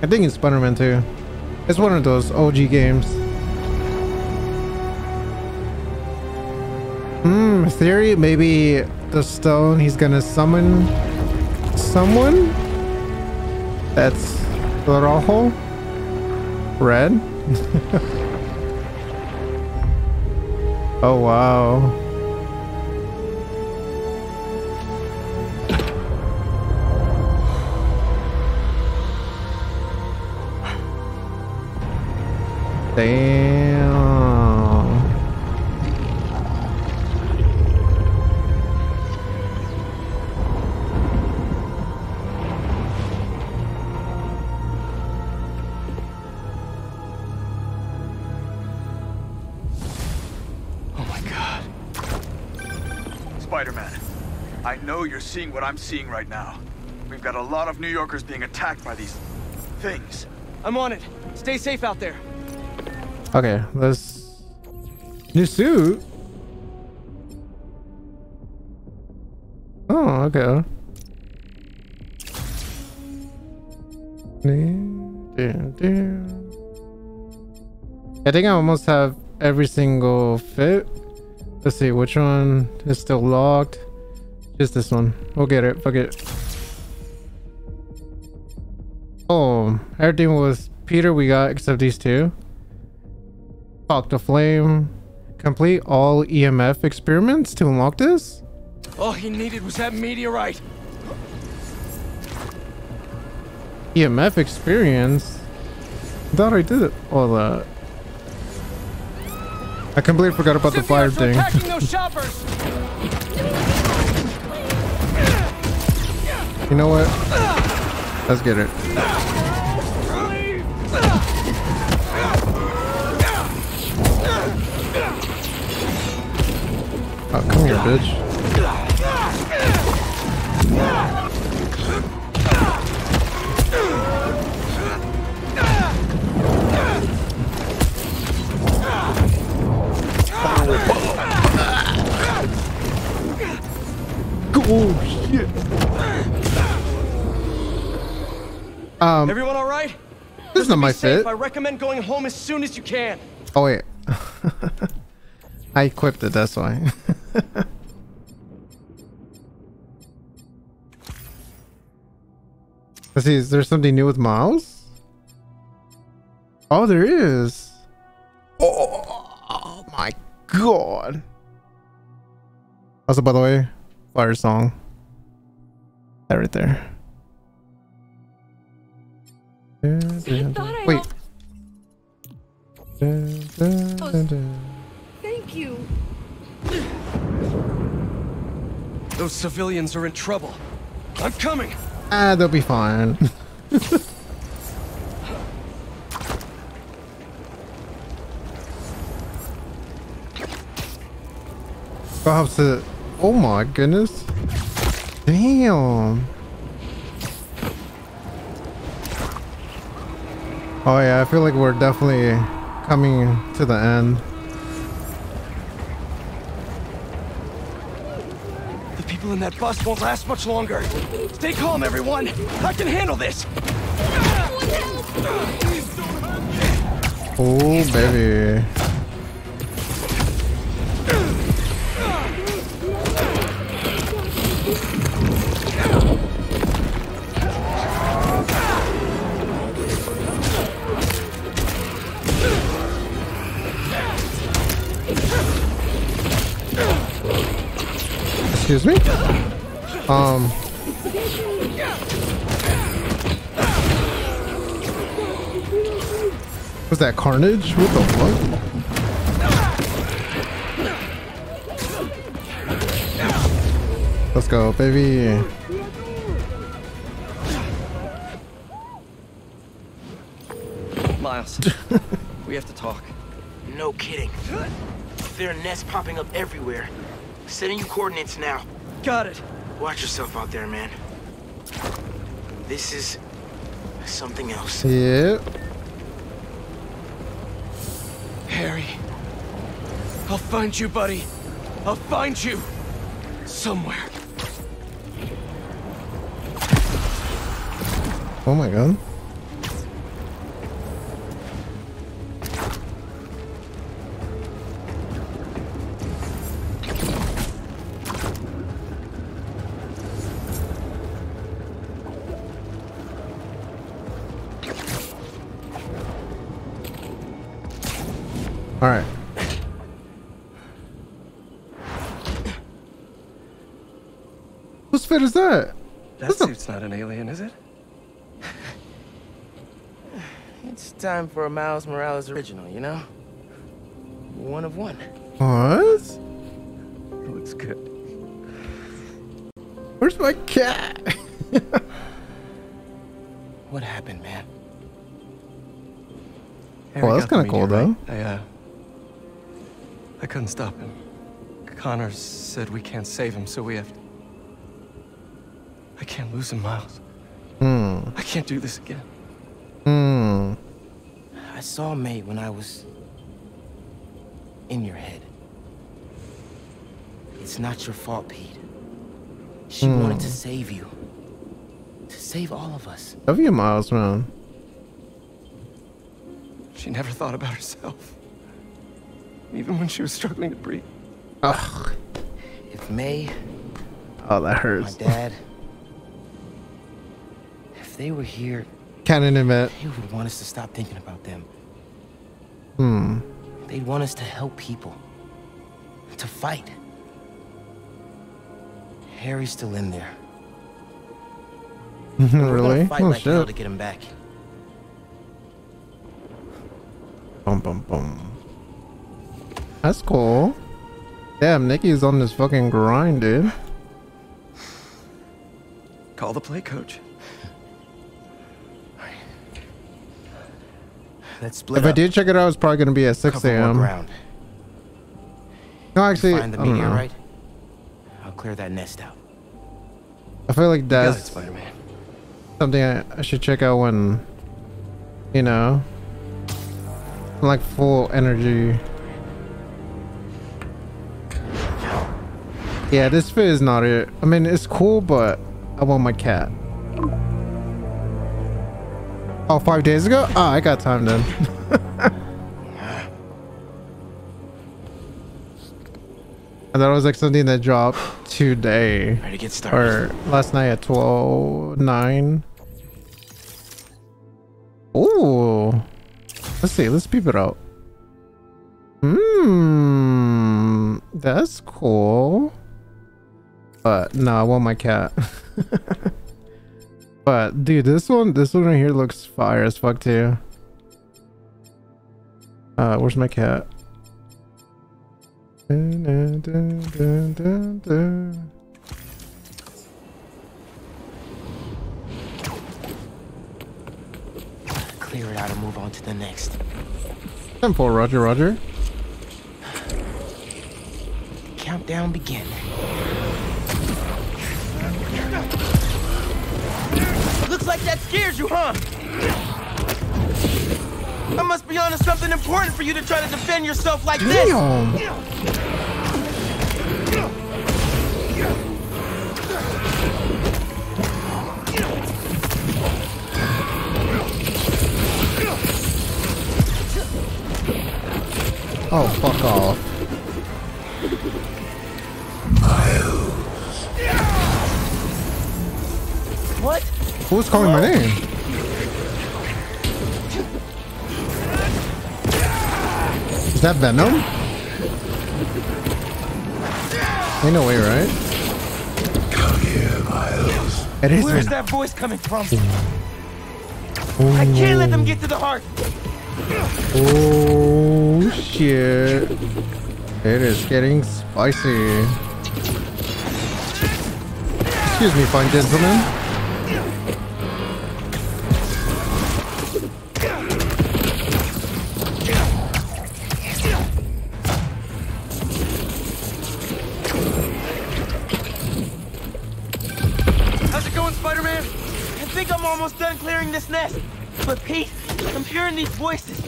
I think it's Spider-Man 2. It's one of those OG games. Hmm, theory, maybe the stone he's gonna summon someone? That's rojo? Red? oh wow. Damn. Seeing what I'm seeing right now. We've got a lot of New Yorkers being attacked by these things. I'm on it. Stay safe out there. Okay, let's new suit. Oh, okay. Damn, damn. I think I almost have every single fit. Let's see which one is still locked. Just this one. We'll get it. Fuck it. Oh, everything was Peter we got except these two. Talk to Flame. Complete all EMF experiments to unlock this? All he needed was that meteorite. EMF experience? I thought I did all that. I completely forgot about the fire thing. You know what? Let's get it. Oh, come here, bitch. Oh, shit. Um, Everyone all right? this is not my safe, fit. I recommend going home as soon as you can. Oh, wait. I equipped it, that's why. Let's see, is there something new with Miles? Oh, there is. Oh, oh my god. Also, by the way, fire song. That right there. Wait. Thank you. Those civilians are in trouble. I'm coming. Ah, they'll be fine. I'll have to. Oh my goodness. Damn. Oh yeah, I feel like we're definitely coming to the end. The people in that bus won't last much longer. Stay calm, everyone. I can handle this. Oh baby. Excuse me? Um. Was that Carnage? What the fuck? Let's go, baby. Miles, we have to talk. No kidding. There are nests popping up everywhere. Sending you coordinates now. Got it. Watch yourself out there, man. This is something else. Yeah. Harry. I'll find you, buddy. I'll find you. Somewhere. Oh my god. Whose fit is that? That suit's not an alien, is it? It's time for a Miles Morales original, you know? One of one. What? It looks good. Where's my cat? What happened, man? Well, that's got the kinda cool, though. right? I, uh... I couldn't stop him. Connor said we can't save him, so we have to... I can't lose him, Miles. Hmm. I can't do this again. Hmm. I saw May when I was in your head. It's not your fault, Pete. She Hmm. wanted to save you. To save all of us. Love you, Miles, man. She never thought about herself. Even when she was struggling to breathe. Ugh. If May, Oh, that hurts. my dad, if they were here, Canon event. they would want us to stop thinking about them. Hmm. They'd want us to help people. To fight. Harry's still in there. We're gonna really? fight Oh like hell shit. to get him back. Bum bum bum. That's cool. Damn, Nikki's on this fucking grind, dude. Call the play, coach. Let's split If I did check it out, it's probably gonna be at 6 a.m. No, actually, Find the I don't know. meteorite. I'll clear that nest out. I feel like that's Spider-Man. something I, I should check out when, you know, I'm like full energy. Yeah, this fit is not it. I mean, it's cool, but I want my cat. Oh, five days ago? Oh, I got time then. I thought it was like something that dropped today. Ready to get started. Or last night at 12, 9. Ooh. Let's see. Let's peep it out. Hmm. That's cool. But no, I want my cat. but dude, this one, this one right here looks fire as fuck too. Uh, where's my cat? Dun, dun, dun. Clear it out and move on to the next. Simple, Roger, Roger. Countdown begin. Looks like that scares you, huh? I must be onto something important for you to try to defend yourself like Damn. this. Oh, fuck off. What? Who's calling my name? Is that Venom? Ain't no way, right? Come here, Miles. It is Where's that voice coming from? Oh. I can't let them get to the heart. Oh shit. It is getting spicy. Excuse me, fine gentlemen. Almost done clearing this nest. But Pete, I'm hearing these voices.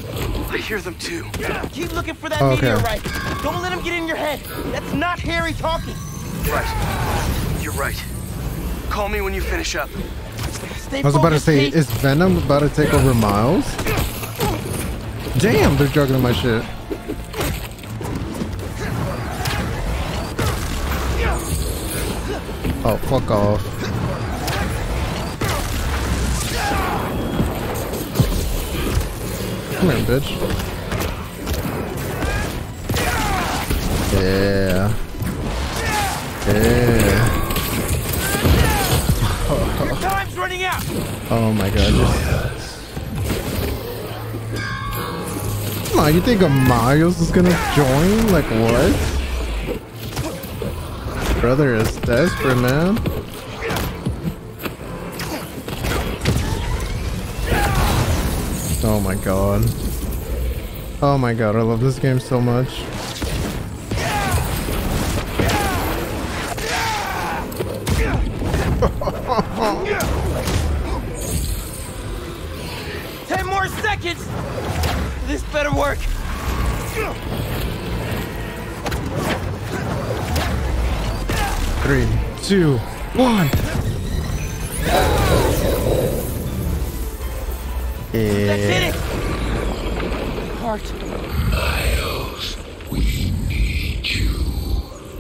I hear them too. Keep looking for that Okay. meteorite. Don't let him get in your head. That's not Harry talking. Right. You're right. Call me when you finish up. Stay I was about to say, Pete. is Venom about to take over Miles? Damn, they're juggling my shit. Oh, fuck off. Come here, bitch. Yeah. Yeah. Time's running out. Oh my god. Come on, you think a Miles is gonna join? Like what? Brother is desperate, man. Oh my god. Oh my god, I love this game so much. Ten more seconds. This better work. Three, two, one. That's it. Heart. Miles, we need you.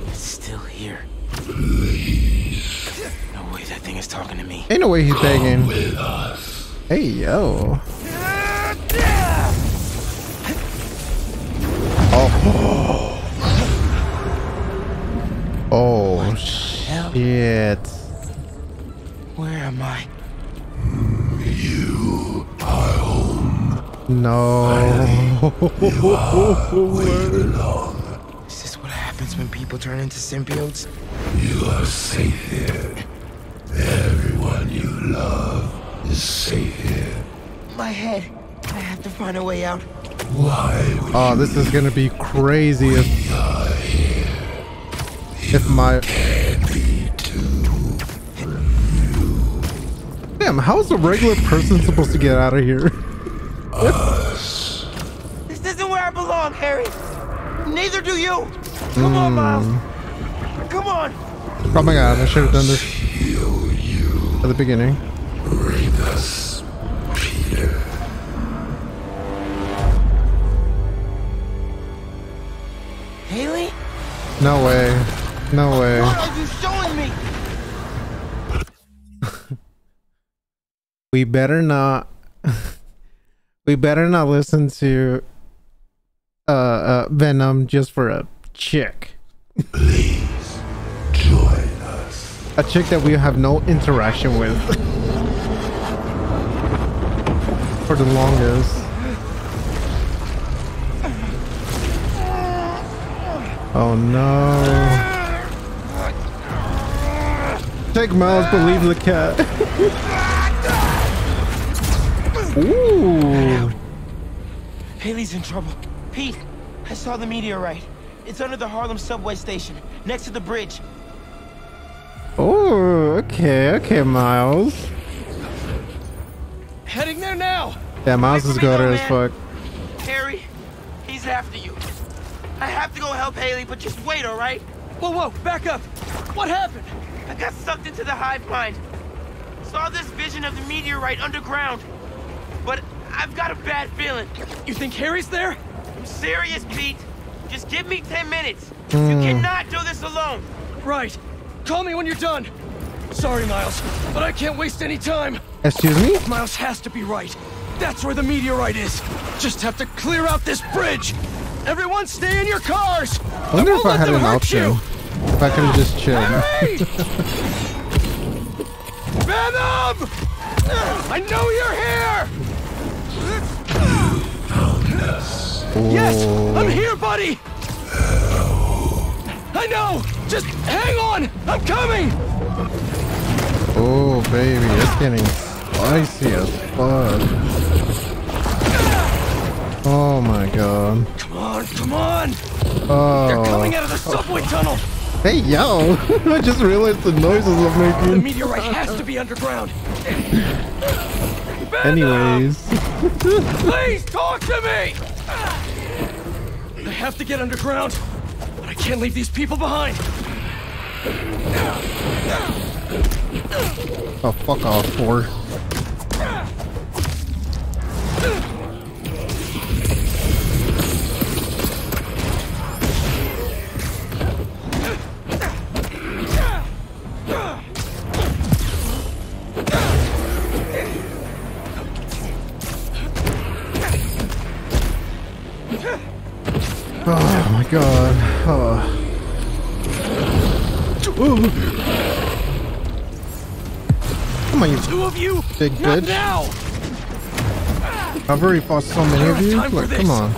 It's still here. No way that thing is talking to me. Ain't no way he's begging. with us. Hey yo. Oh. Oh shit. Where am I? No. You are where you belong. happens when people turn into symbiotes? You are safe here. Everyone you love is safe here. My head. I have to find a way out. Why Oh, this is gonna be crazy if if my Damn, how's a regular person supposed to get out of here? This isn't where I belong, Harry. Neither do you. Come on, hmm. Miles. Come on. Oh my god, I should have done this at the beginning. Bring us Peter. Hailey? No way. No way. What are you showing me? We better not we better not listen to uh, uh Venom just for a chick. Please join us. A chick that we have no interaction with. for the longest. Oh no. Take Miles, believe the cat. Ooh. Hailey's in trouble. Pete, I saw the meteorite. It's under the Harlem subway station, next to the bridge. Oh, okay, okay, Miles. Heading there now. Yeah, Miles is good as fuck. Harry, he's after you. I have to go help Hailey, but just wait, all right? Whoa, whoa, back up. What happened? I got sucked into the hive mind. Saw this vision of the meteorite underground. But I've got a bad feeling. You think Harry's there? I'm serious, Pete. Just give me 10 minutes. You Hmm. cannot do this alone. Right. Call me when you're done. Sorry, Miles, but I can't waste any time. Excuse me? Miles has to be right. That's where the meteorite is. Just have to clear out this bridge. Everyone stay in your cars. I wonder if I had an option. you. If I could have just chilled. Harry! Venom! I know you're here! Yes, I'm oh. here, buddy! Oh. I know! Just hang on! I'm coming! Oh, baby, it's getting spicy as fuck. Oh my god. Come on, come on! Oh. They're coming out of the subway tunnel! Hey, yo! I just realized the noises I'm The meteorite has to be underground. Anyways. Please talk to me! I have to get underground, but I can't leave these people behind. Oh, fuck off, four. Oh my god. Oh. Ooh. Come on, you Two of you? big bitch. now! I've already fought so many of you. This. come on.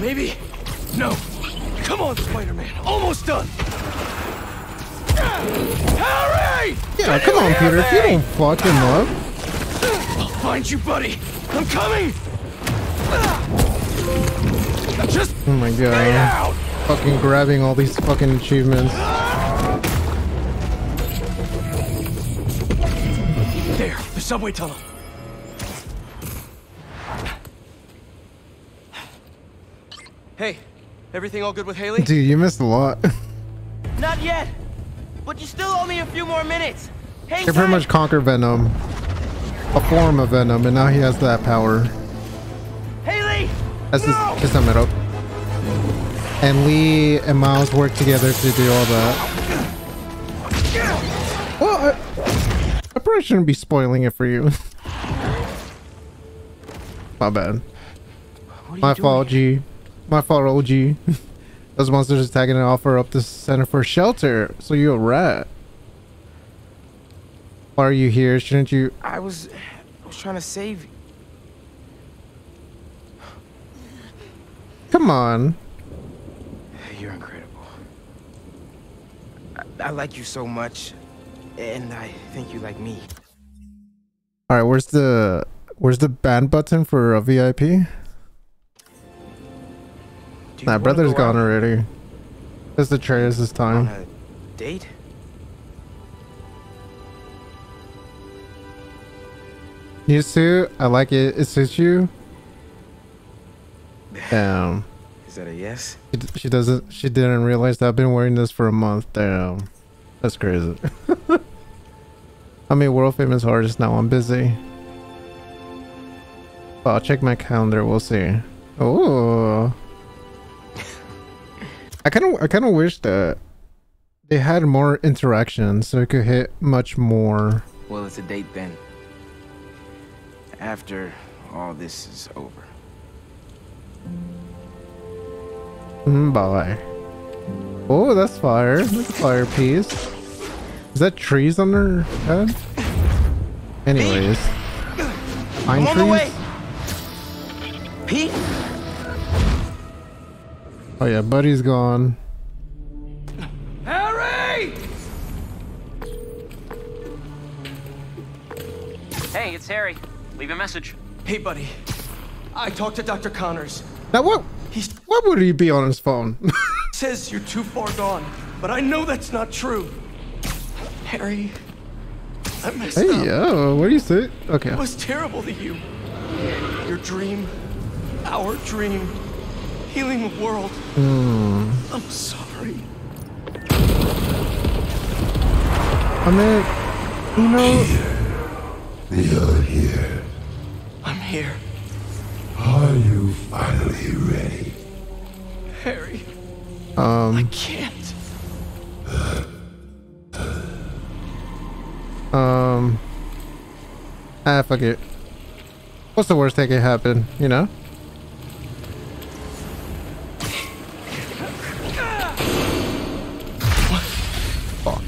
Maybe? No. Come on, Spider-Man. Almost done. Harry! Yeah, come on, Peter. If you don't fucking look. I'll find you, buddy. I'm coming. Just Oh my god. Fucking grabbing all these fucking achievements. There, the subway tunnel. Hey, everything all good with Hailey? Dude, you missed a lot. Not yet. But you still owe me a few more minutes. Hang He pretty much conquered Venom. A form of Venom, and now he has that power. That's his sum it up. And Li and Miles work together to do all that. Well, I, I probably shouldn't be spoiling it for you. My bad. My fault, G. My fault, OG. Those monsters attacking an offer up the center for shelter. So you're a rat. Why are you here? Shouldn't you? I was... I was trying to save you. Come on. You're incredible. I, I like you so much, and I think you like me. All right, where's the where's the band button for a VIP? My brother's gone already. It's the Atreus this time. On a date? New suit, I like it. It suits you. Damn. Is that a yes? She, she doesn't. She didn't realize that I've been wearing this for a month. Damn, that's crazy. I'm a world famous artist now. I'm busy. I'll check my calendar. We'll see. Oh. I kind of, I kind of wish that they had more interaction so it could hit much more. Well, it's a date then. After all this is over. Mm, bye. Oh, that's fire. That's a fire piece. Is that trees on her head? Anyways. Pine I'm on the way. trees? Pete? Oh yeah, Buddy's gone. Harry! Hey, it's Harry. Leave a message. Hey, buddy. I talked to Dr. Connors. Now what? He's Why would he be on his phone? says you're too far gone, but I know that's not true. Harry, I messed up. hey, yo, what do you say? Okay. It was terrible to you. Your dream, our dream, healing the world. Hmm. I'm sorry. I mean, you know, You're here. I'm here. Are you finally ready? Harry, um, I can't. um, ah, fuck it. What's the worst that could happen? You know? Fuck.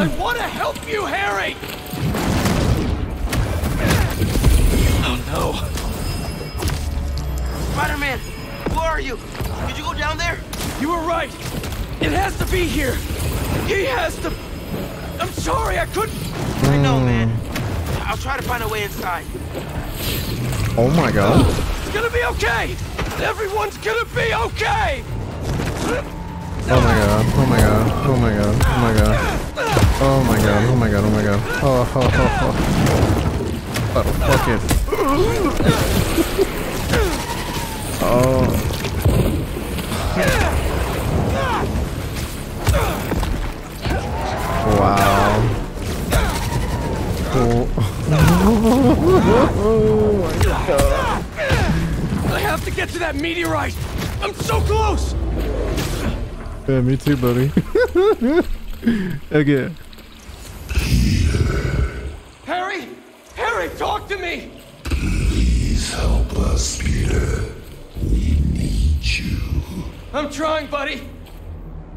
I want to help you, Harry! No. Spider-Man, where are you? Did you go down there? You were right. It has to be here. He has to. I'm sorry, I couldn't. I know, man. I'll try to find a way inside. Oh my god. It's gonna be okay. Everyone's gonna be okay. Oh my god. Oh my god. Oh my god. Oh my god. Oh my god. Oh my god. Oh my god. Oh, oh, oh, oh. Oh, fuck it. Oh. Wow. Oh. oh my god. I have to get to that meteorite. I'm so close. Yeah, me too, buddy. okay. Harry, Harry, talk to me. Please help us, Peter. We need you. I'm trying, buddy.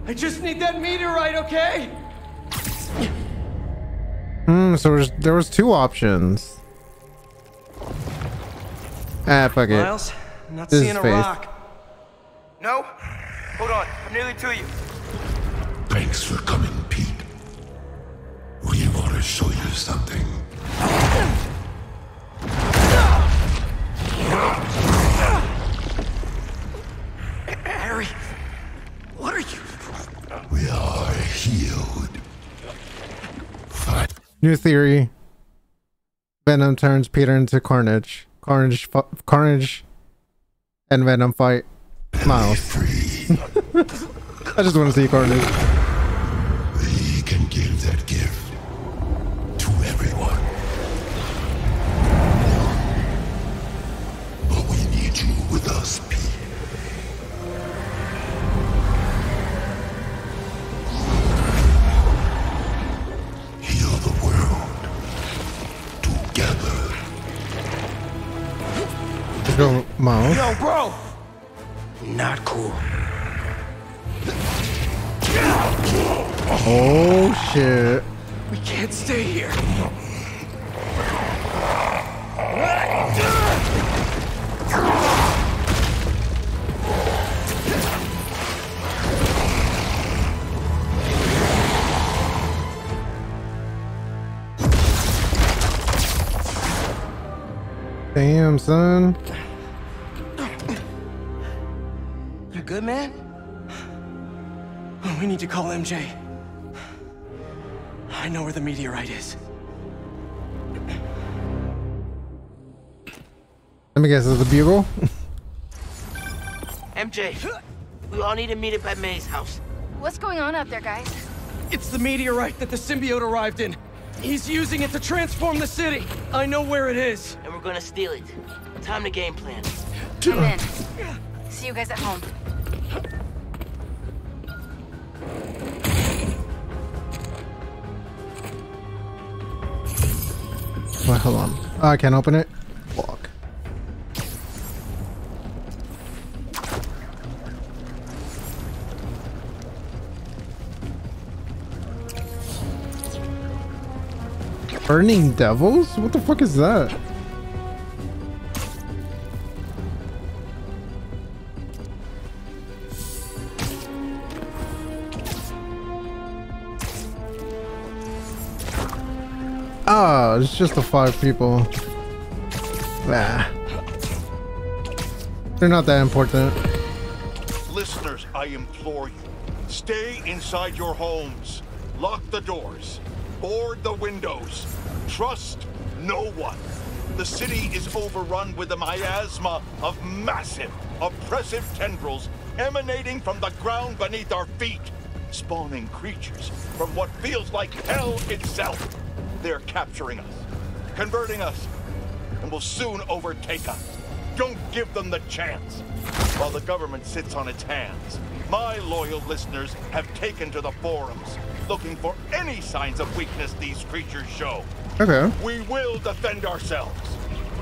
I just need that meteorite, okay? Hmm, so there's, there was two options. Ah, fuck it. Miles, I'm not This seeing a Faith. rock. No? Hold on, I'm nearly to you. Thanks for coming, Pete. We want to show you something. New theory. Venom turns Peter into Carnage. Carnage, Carnage, and Venom fight Miles. I just want to see Carnage. Can give that gift to call MJ. I know where the meteorite is. Let me guess, is the bugle? MJ, we all need to meet up at May's house. What's going on out there, guys? It's the meteorite that the symbiote arrived in. He's using it to transform the city. I know where it is. And we're gonna steal it. Time to game plan. I'm in. See you guys at home. Wait, hold on. Oh, I can't open it. Fuck. Burning devils? What the fuck is that? Ah, it's just the five people. Nah. They're not that important. Listeners, I implore you, stay inside your homes. Lock the doors. Board the windows. Trust no one. The city is overrun with a miasma of massive, oppressive tendrils emanating from the ground beneath our feet, spawning creatures from what feels like hell itself. They're capturing us, converting us, and will soon overtake us. Don't give them the chance. While the government sits on its hands, my loyal listeners have taken to the forums, looking for any signs of weakness these creatures show. Okay. We will defend ourselves.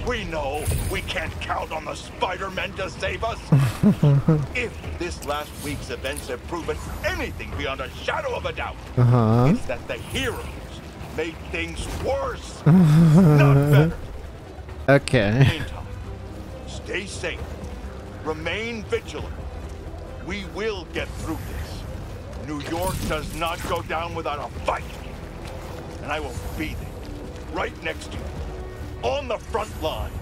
We know we can't count on the Spider-Men to save us. if this last week's events have proven anything beyond a shadow of a doubt, Uh-huh. it's that the heroes made things worse, not better. Okay. Meantime, stay safe. Remain vigilant. We will get through this. New York does not go down without a fight. And I will be there, right next to you, on the front lines.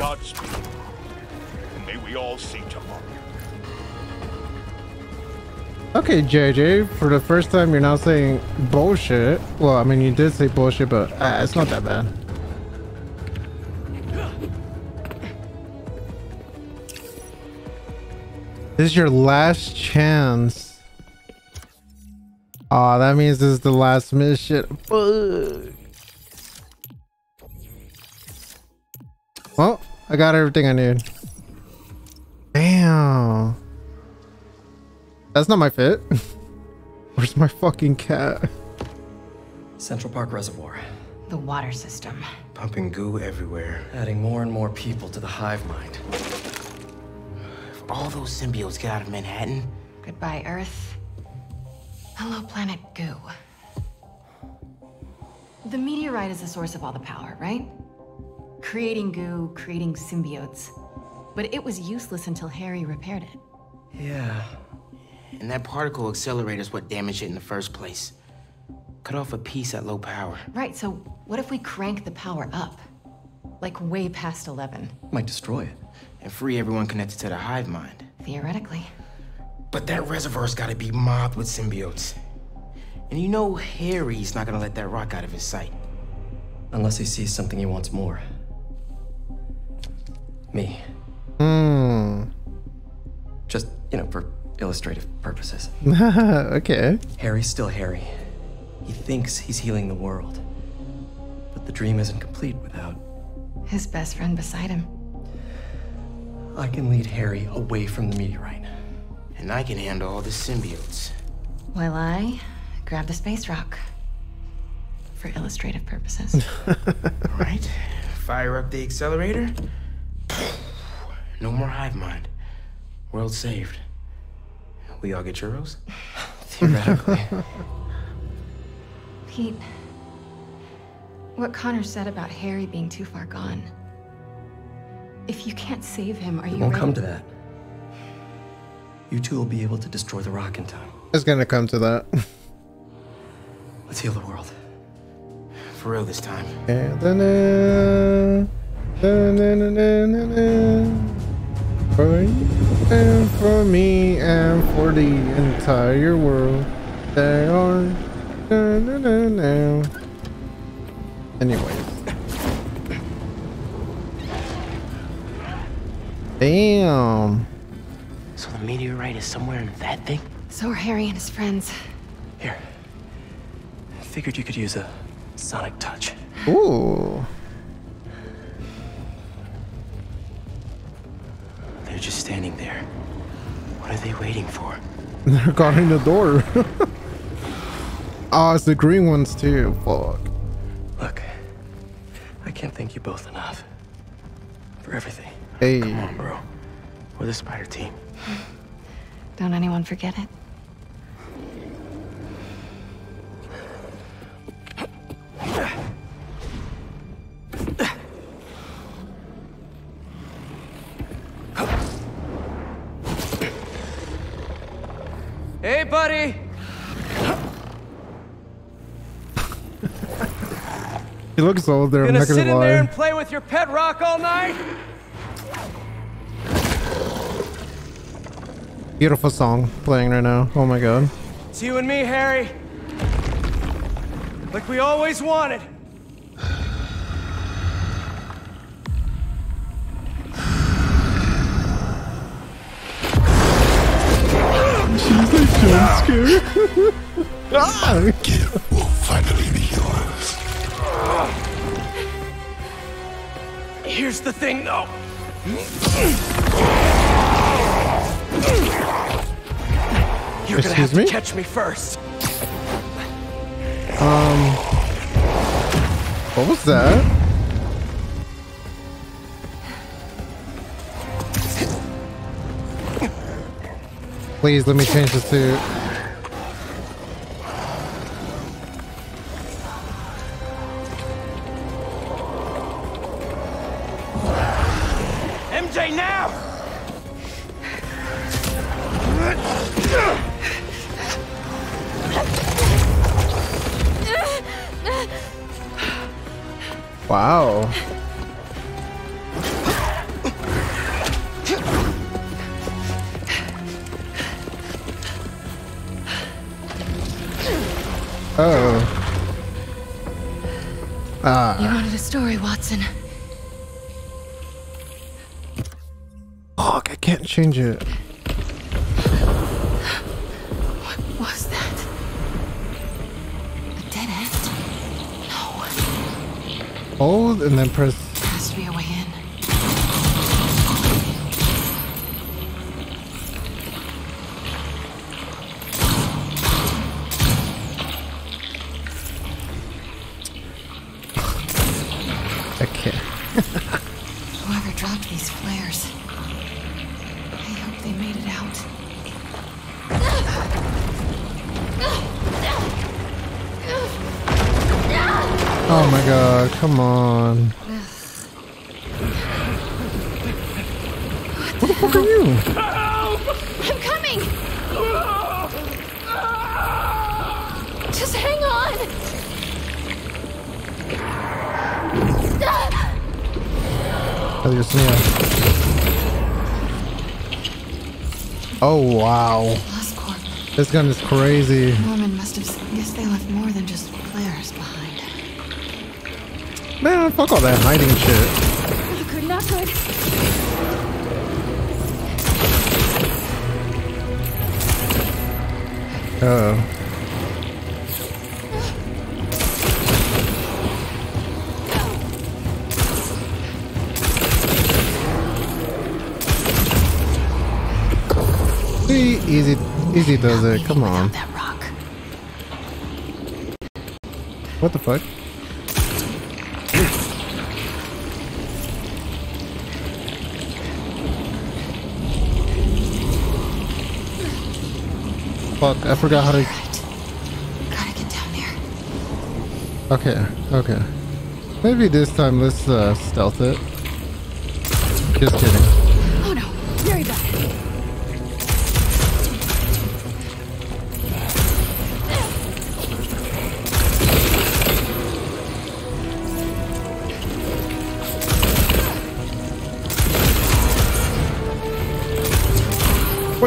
Godspeed. And may we all see tomorrow. Okay, JJ, for the first time you're now saying bullshit. Well, I mean, you did say bullshit, but uh, it's not that bad. This is your last chance. Aw, that means this is the last mission. Fuck. Well, I got everything I need. Damn. That's not my fit. Where's my fucking cat? Central Park Reservoir. The water system. Pumping goo everywhere. Adding more and more people to the hive mind. If all those symbiotes get out of Manhattan, Goodbye, Earth. Hello, planet goo. The meteorite is the source of all the power, right? Creating goo, creating symbiotes. But it was useless until Harry repaired it. Yeah. And that particle accelerator is what damaged it in the first place. Cut off a piece at low power. Right, so what if we crank the power up? Like way past 11? Might destroy it. And free everyone connected to the hive mind. Theoretically. But that reservoir's gotta be mobbed with symbiotes. And you know Harry's not gonna let that rock out of his sight. Unless he sees something he wants more. Me. Hmm. Just, you know, for illustrative purposes. okay. Harry's still Harry. He thinks he's healing the world. But the dream isn't complete without. His best friend beside him. I can lead Harry away from the meteorite. And I can handle all the symbiotes. While I grab the space rock. For illustrative purposes. right? Fire up the accelerator. No more hive mind. World saved. We all get churros? Theoretically. Pete, what Connor said about Harry being too far gone. If you can't save him, are you It won't ready? come to that. You two will be able to destroy the rock in time. It's gonna come to that. Let's heal the world. For real this time. For you and for me and for the entire world. There are. Na, na, na, na. Anyways. Damn. So the meteorite is somewhere in that thing? So are Harry and his friends. Here. I figured you could use a sonic touch. Ooh. Just standing there. What are they waiting for? They're guarding the door. oh, it's the green ones too. Fuck. Look, I can't thank you both enough. For everything. Hey. Come on, bro. We're the spider team. Don't anyone forget it. Hey, buddy. He looks older. I'm Gonna not sit gonna in there lie. and play with your pet rock all night? Beautiful song playing right now. Oh my god. It's you and me, Harry. Like we always wanted. She's like jump scare. ah! Gift will finally be yours. Here's the thing, though. You're gonna have Excuse to me? catch me first. Um. What was that? Please let me change the suit. MJ, now! Wow. Oh. You Ah. wanted a story, Watson. Fuck, I can't change it. What was that? A dead end? No. Hold and then press. This gun is crazy. Norman must have. Guess they left more than just flares behind. Man, fuck all that hiding shit. Not good, not good. Uh oh. Does it. Come on. What the fuck? Fuck, I forgot how to. Gotta get down there. Okay, okay. Maybe this time let's uh, stealth it. Just kidding.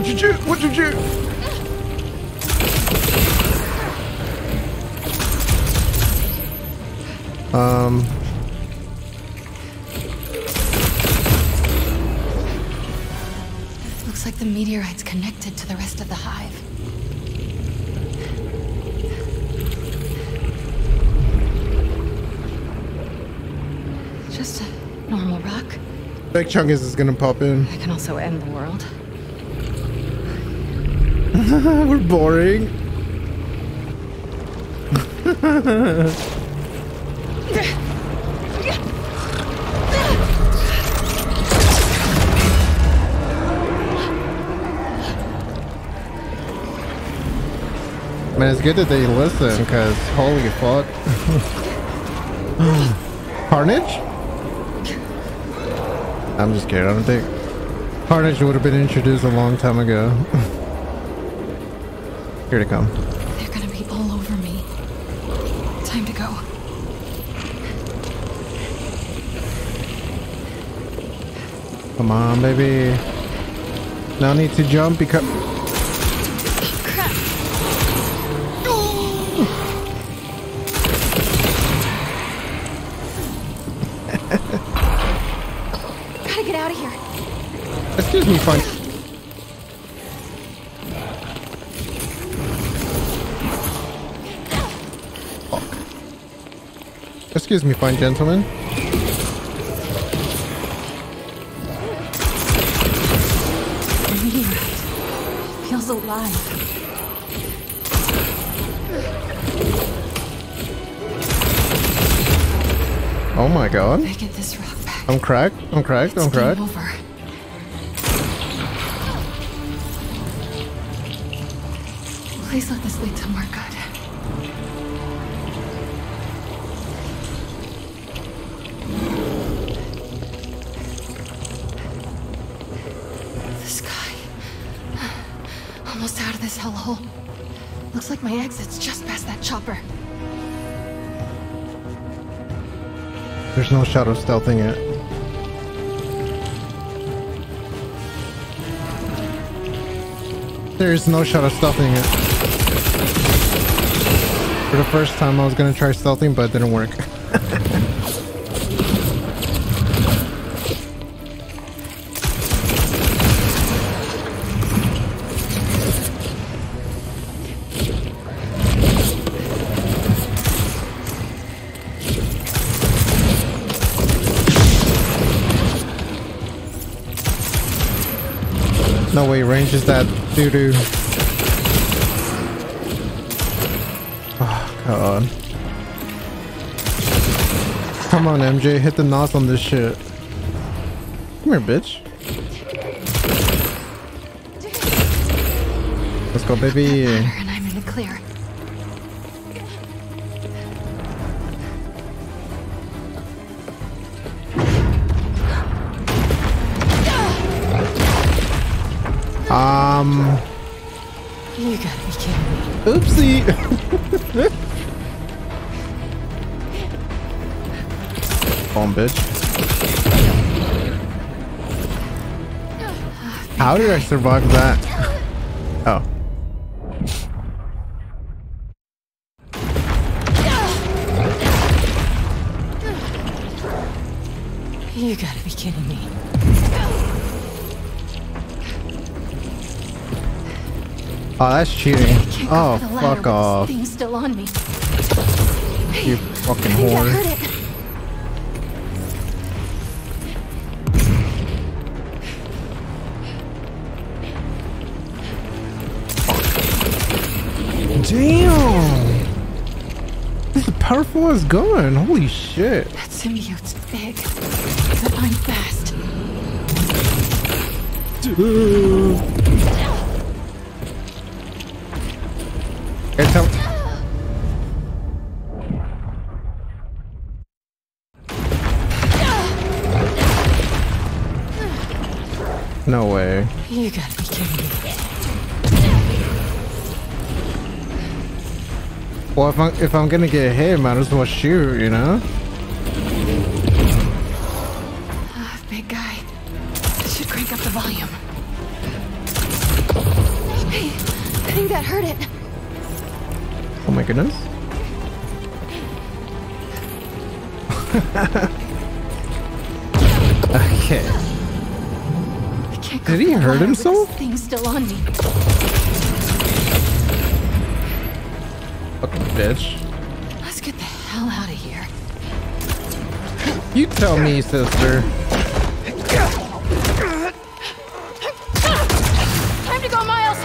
What you do? What you do? Um. Looks like the meteorite's connected to the rest of the hive. Just a normal rock. Big Chungus is gonna pop in. It can also end the world. We're boring. Man, it's good that they listen, because holy fuck. Carnage? I'm just kidding, I don't think... Carnage would have been introduced a long time ago. Here to come. They're gonna be all over me. Time to go. Come on, baby. No need to jump because... Crap. Gotta get out of here. Excuse me, fine. Excuse me, fine gentlemen. Meteorite feels alive. Oh my god. They get this rock back. I'm cracked. I'm cracked. I'm cracked. over. Please let this lead somewhere chopper. There's no shadow stealthing it. There's no shadow stealthing it. For the first time I was gonna try stealthing, but it didn't work. is that doo doo. Oh ah, god. Come on, MJ, hit the nos on this shit. Come here, bitch. Let's go, baby. And I'm in the clear. How did I survive that? Oh. You gotta be kidding me. Oh, that's cheating. Oh, for the ladder fuck off. Thing's still on me. You fucking I think I heard whore. This is powerful as gun. Holy shit. That symbiote's big, but I'm fast. Here, if I'm if I'm gonna get hit, might as well shoot, you know? Sister. Time to go, Miles.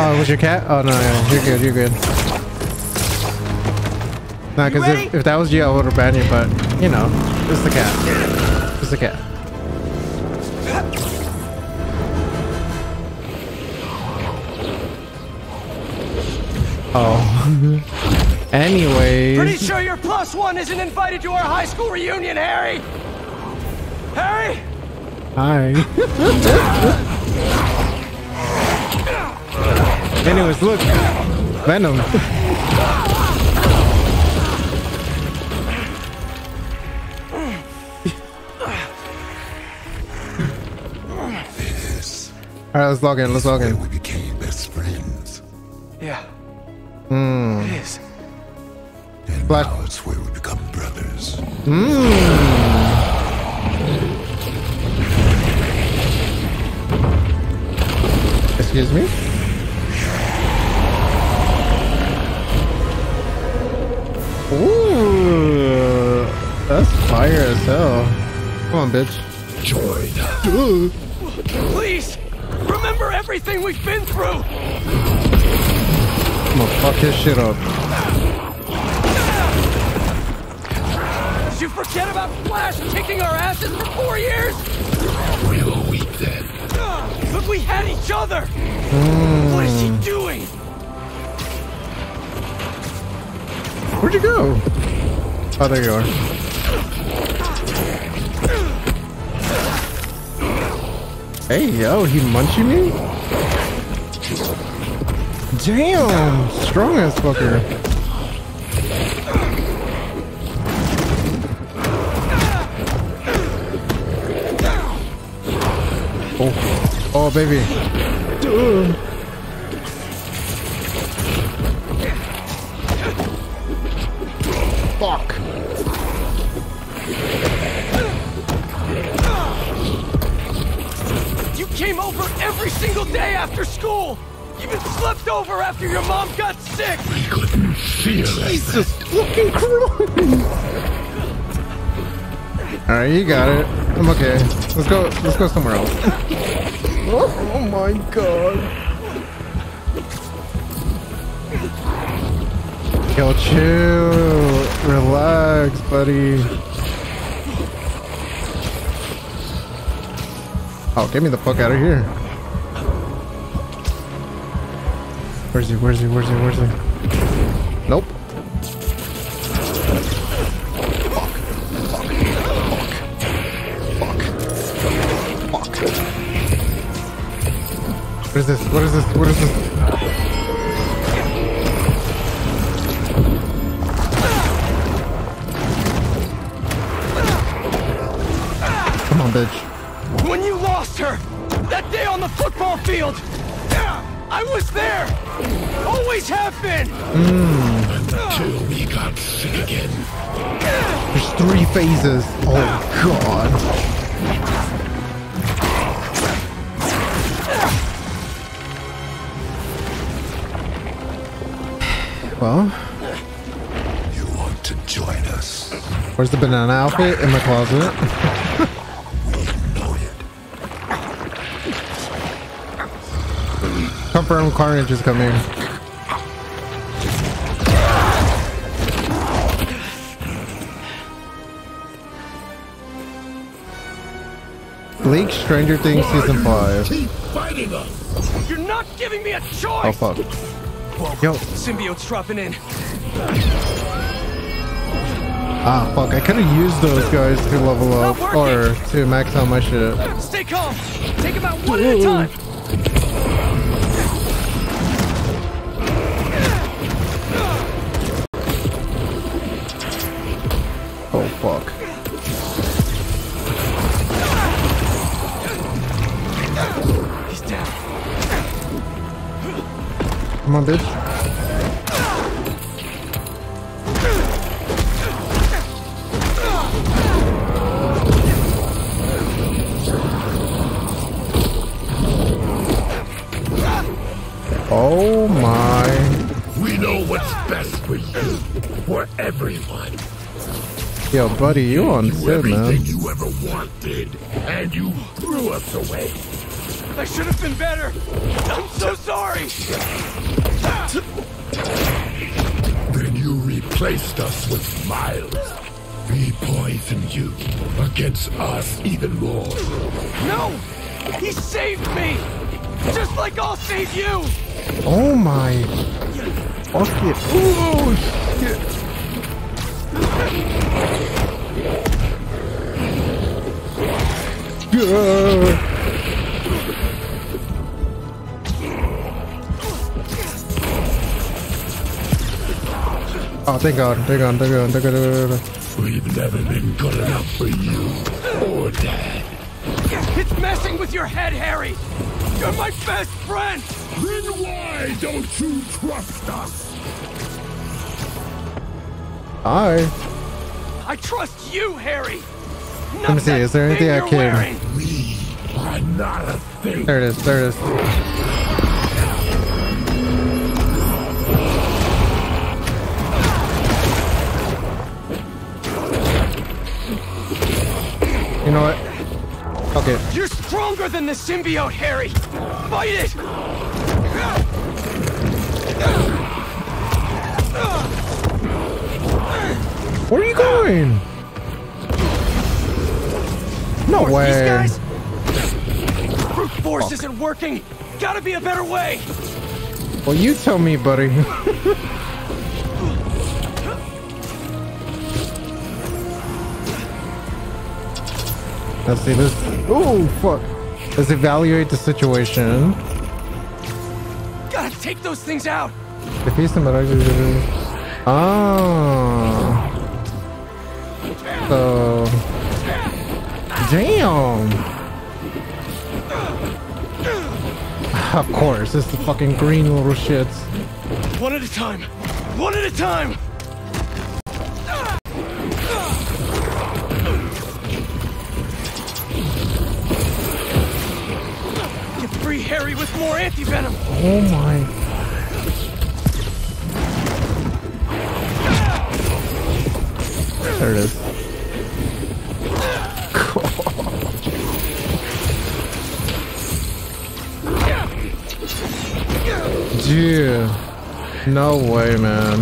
Oh, was your cat? Oh no, no, you're good, you're good. Nah, because if, if that was you, I would have banned you, but you know, it's the cat. It's the cat. Anyways. Pretty sure your plus one isn't invited to our high school reunion, Harry. Harry. Hi. Anyways, look. Venom. Alright, let's log in, let's log in. We became best friends. Yeah, Hmm. It is. And Black- now it's where we become brothers. Mmm. Excuse me? Ooh, that's fire as hell. Come on, bitch. Join. Please, remember everything we've been through. I'm gonna fuck his shit up. Did you forget about Flash kicking our asses for four years? We were weak then. But we had each other. What is he hmm. doing? Where'd you go? Oh, there you are. Hey, yo, he munching me? Damn, strong ass fucker. Oh, baby. Dude. Fuck. You came over every single day after school. You Even slept over after your mom got sick. We couldn't feel it. Jesus fucking Christ. Alright, you got it. I'm okay. Let's go let's go somewhere else. oh my god. Yo, chill. Relax, buddy. Oh, get me the fuck out of here. Where's he? Where's he? Where's he? Where's he? Banana outfit? In my closet. Confirm carnage is coming. League Stranger Things season five. Keep fighting us. You're not giving me a choice. Oh fuck. Whoa, Yo. symbiote's dropping in. Ah fuck. I could have used those guys to level up or to max out my shit. Stay calm. Take him out one at a time. Yo, buddy, you on You shit, man. everything you ever wanted, and you threw us away. I should have been better. I'm so sorry. Then you replaced us with Miles. We poisoned you against us even more. No! He saved me! Just like I'll save you! Oh my. Fuck it. Oh shit. Yeah. Oh, thank God, thank God, thank God, thank God, thank God. We've never been good enough for you or Dad. It's messing with your head, Harry! You're my best friend! Then why don't you trust us? Hi. I trust you, Harry! Let me see, is there anything I you're can... wearing. are not a thing. There it is, there it is. You know what? Okay. You're stronger than the symbiote, Harry! Fight it! Where are you going? No These way. guys? Brute force isn't working! Gotta be a better way! Well, you tell me, buddy. Let's see this. Oh, fuck. Let's evaluate the situation. Gotta take those things out! Defeat some Ah. So. Damn. Of course, it's the fucking green little shits. One at a time! One at a time! Get free Harry with more anti-venom! Oh my. There it is. No way, man.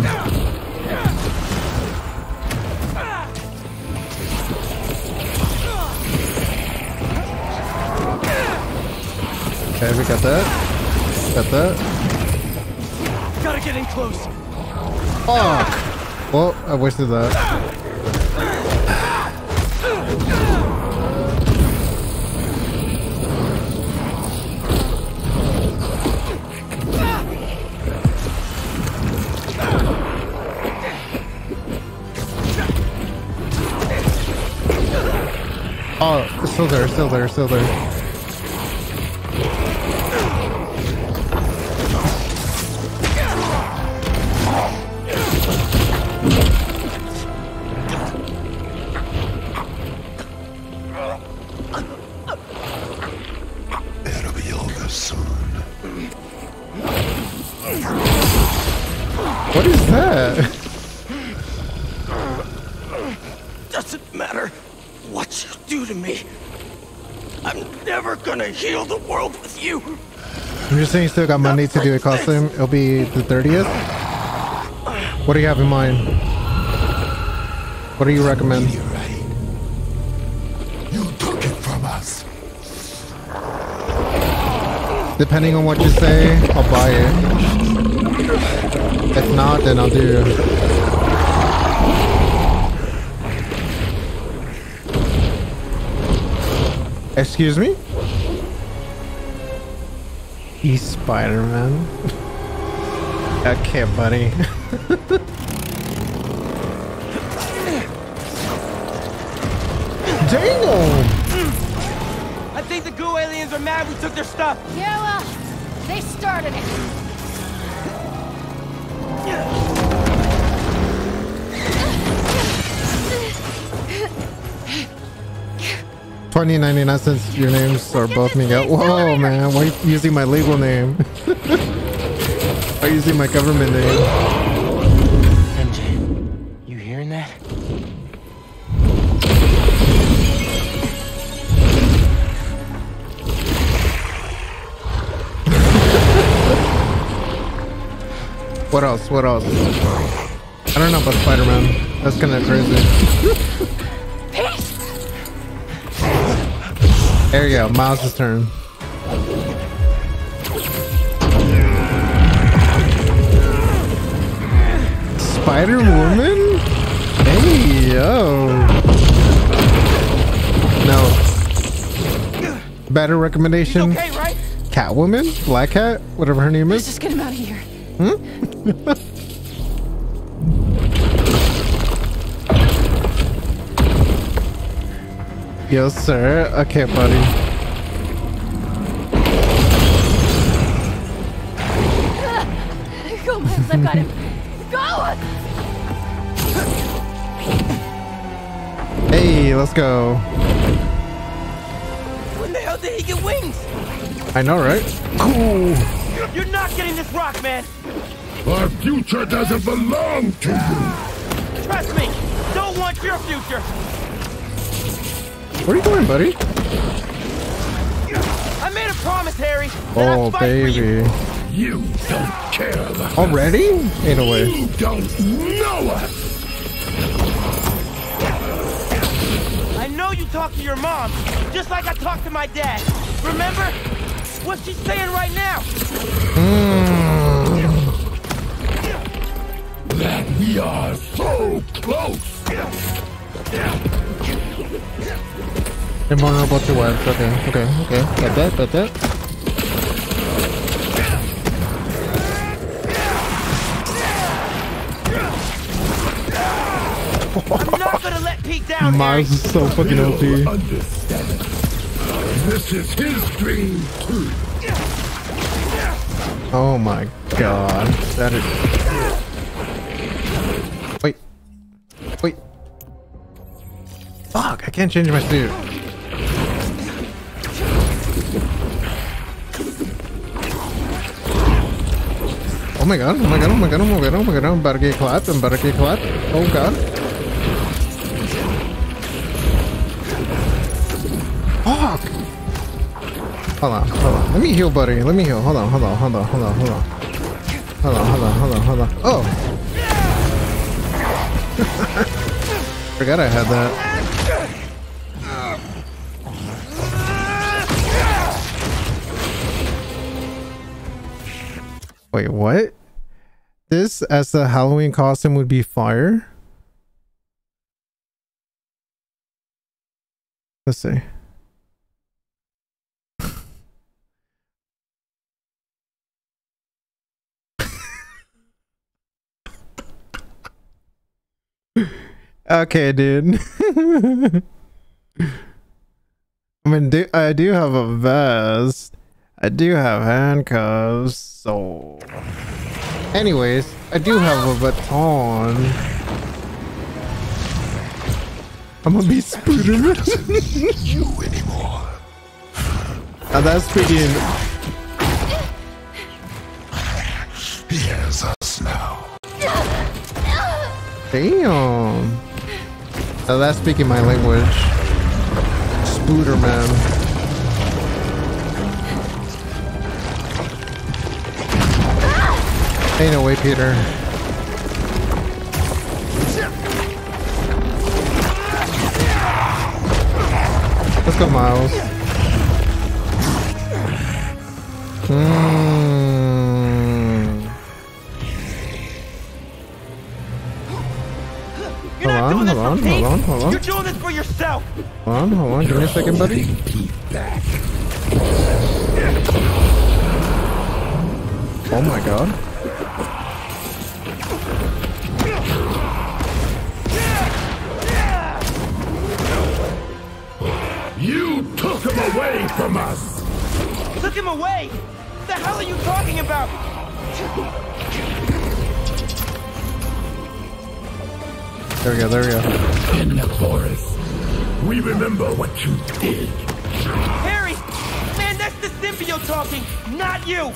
Okay, we got that. Got that. Gotta get in close! Fuck! Well, I wasted that. Oh, still there, still there, still there. You. I'm just saying you still got money to do a costume. It'll be the 30th. What do you have in mind? What do you recommend? You took it from us. Depending on what you say, I'll buy it. If not, then I'll do. Excuse me? He's Spider-Man. okay, buddy. Damn! I think the goo aliens are mad we took their stuff. Yeah, well, they started it. Twenty ninety nine cents. Your names are both Miguel. Whoa, man! Why are you using my legal name? Why are you using my government name? MJ, you hearing that? What else? What else? I don't know about Spider-Man. That's kind of crazy. there you go. Miles' turn. Spider-Woman? Hey, yo. No. Better recommendation? Okay, right? Catwoman? Black Cat? Whatever her name is. Let's just get him out of here. Hmm? yes, sir. Okay, buddy. Go, Miles, I've got him. Go! Hey, let's go. When the hell did he get wings? I know, right? Cool. You're not getting this rock, man. Our future doesn't belong to you. Trust me. Don't want your future. Where are you going, buddy? I made a promise, Harry. Oh, baby. You don't care about Already? Ain't a way. You don't know us. I know you talk to your mom, just like I talked to my dad. Remember? What's she saying right now? Hmm. That we are so close. Invulnerable to webs. Okay, okay, okay. Got that, got that. I'm not gonna let Pete down, Miles is so fucking OP. This is his dream too. Oh my god. That is. Can't change my suit. Oh my god, oh my god, oh my god, oh my god, oh my god, I'm about to get clapped, I'm about to get clapped. Oh god. Fuck! Hold on, hold on. Let me heal, buddy. Let me heal. Hold on, hold on, hold on, hold on, hold on. Hold on, hold on, hold on, hold on. Oh! Forgot I had that. Wait, what? This as a Halloween costume would be fire? Let's see. okay, dude. I mean, do, I do have a vest. I do have handcuffs, so... Anyways, I do have a baton. I'm gonna be Spooderman. you anymore. Now that's speaking... Here's us now. Damn. Now that's speaking my language. Spooderman. Ain't no way, Peter. Let's go, Miles. Hmm. You're Hold on, hold on, hold on, hold on. You're doing this for yourself. Hold on, hold on. Give me a second, buddy. back Oh my god. Away from us. Took him away. What the hell are you talking about? There we go, there we go. In the forest, we remember what you did. Harry! Man, that's the symbiote talking, not you!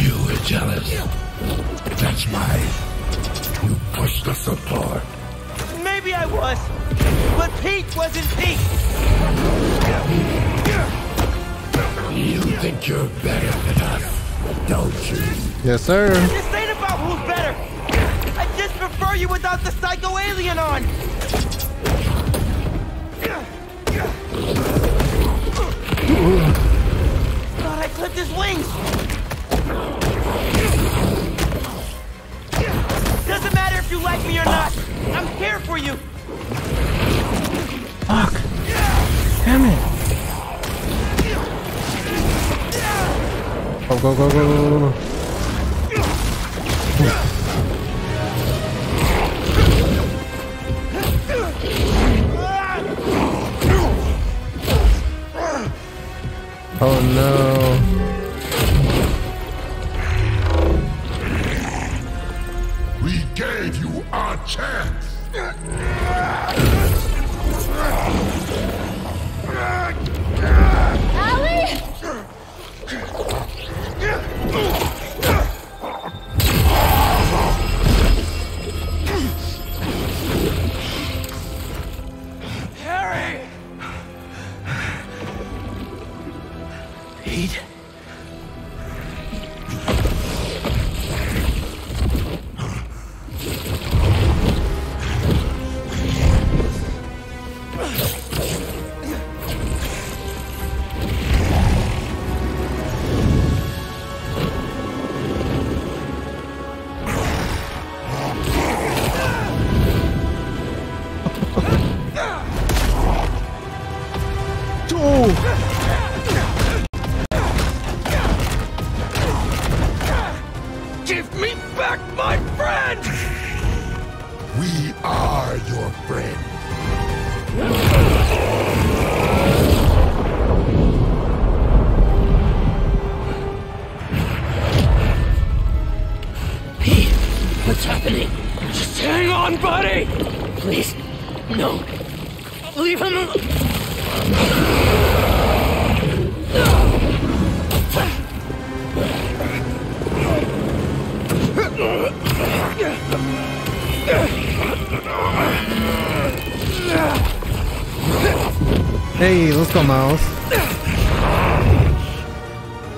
You were jealous. That's why you pushed us apart. Maybe I was, but Pete wasn't Pete! You think you're better than us, don't you? Yes, sir. This ain't about who's better! I just prefer you without the psycho alien on! Thought I clipped his wings! Doesn't matter if you like me or not! I'm here for you! Go, go, go, go, go. Oh no. Go, Miles.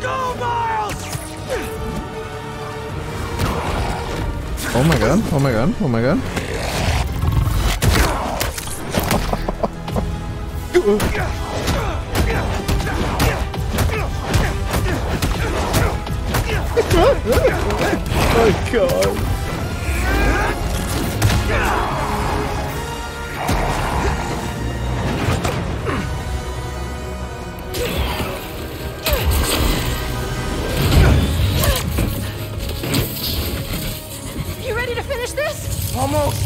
Go, Miles! Oh my god, oh my god, oh my god. This?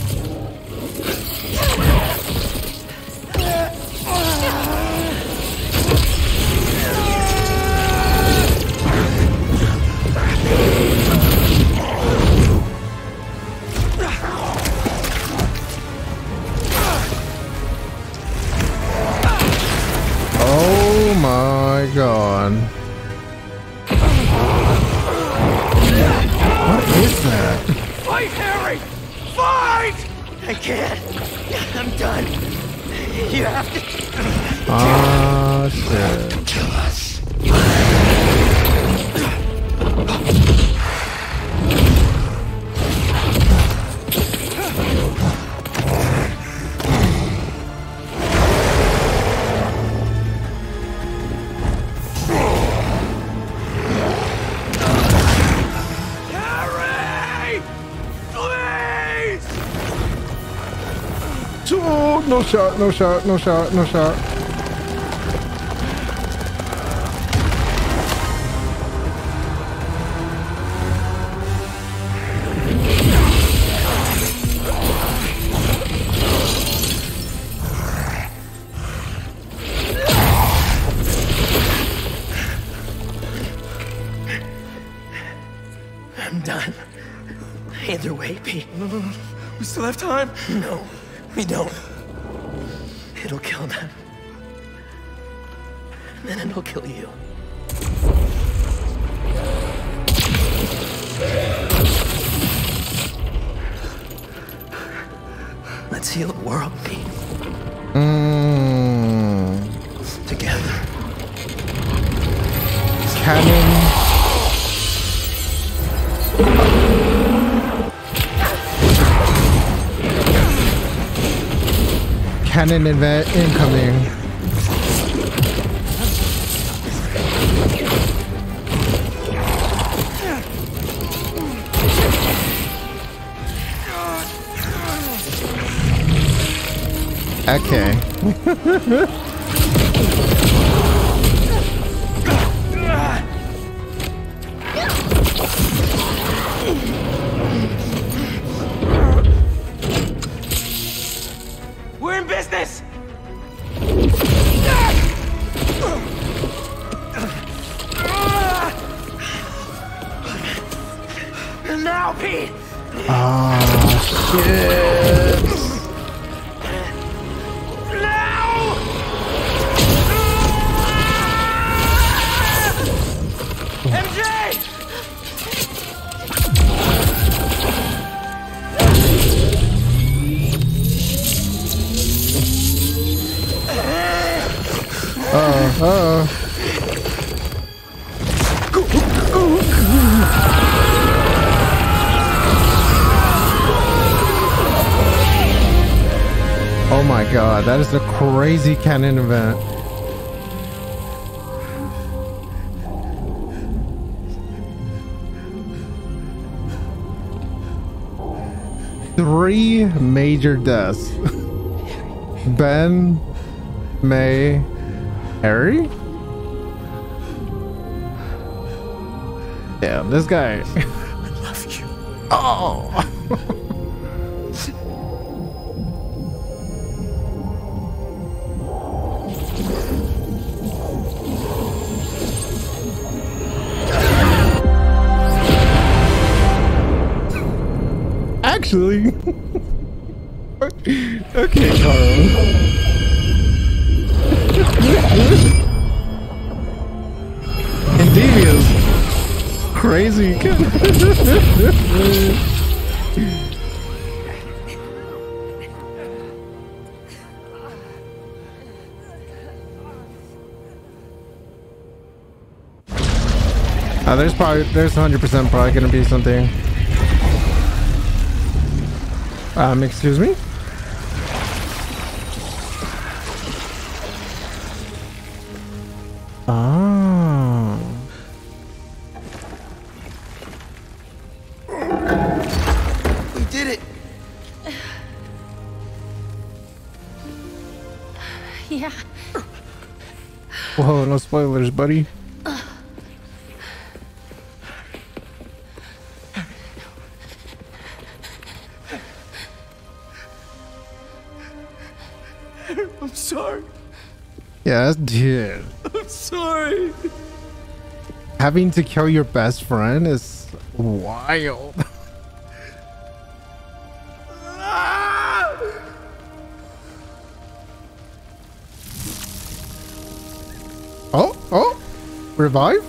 Shot, no shot, no shot, no shot. I'm done. Either way, Pete. We still have time? No, we don't. Canon event incoming. Okay. that is a crazy canon event. Three major deaths. Ben, May, Harry? Damn, this guy. Uh, there's probably there's 100% probably gonna be something. Um, excuse me. Ah. We did it! Yeah. Whoa, no spoilers, buddy. Yes, dude. I'm sorry. Having to kill your best friend is wild. oh, oh, revive?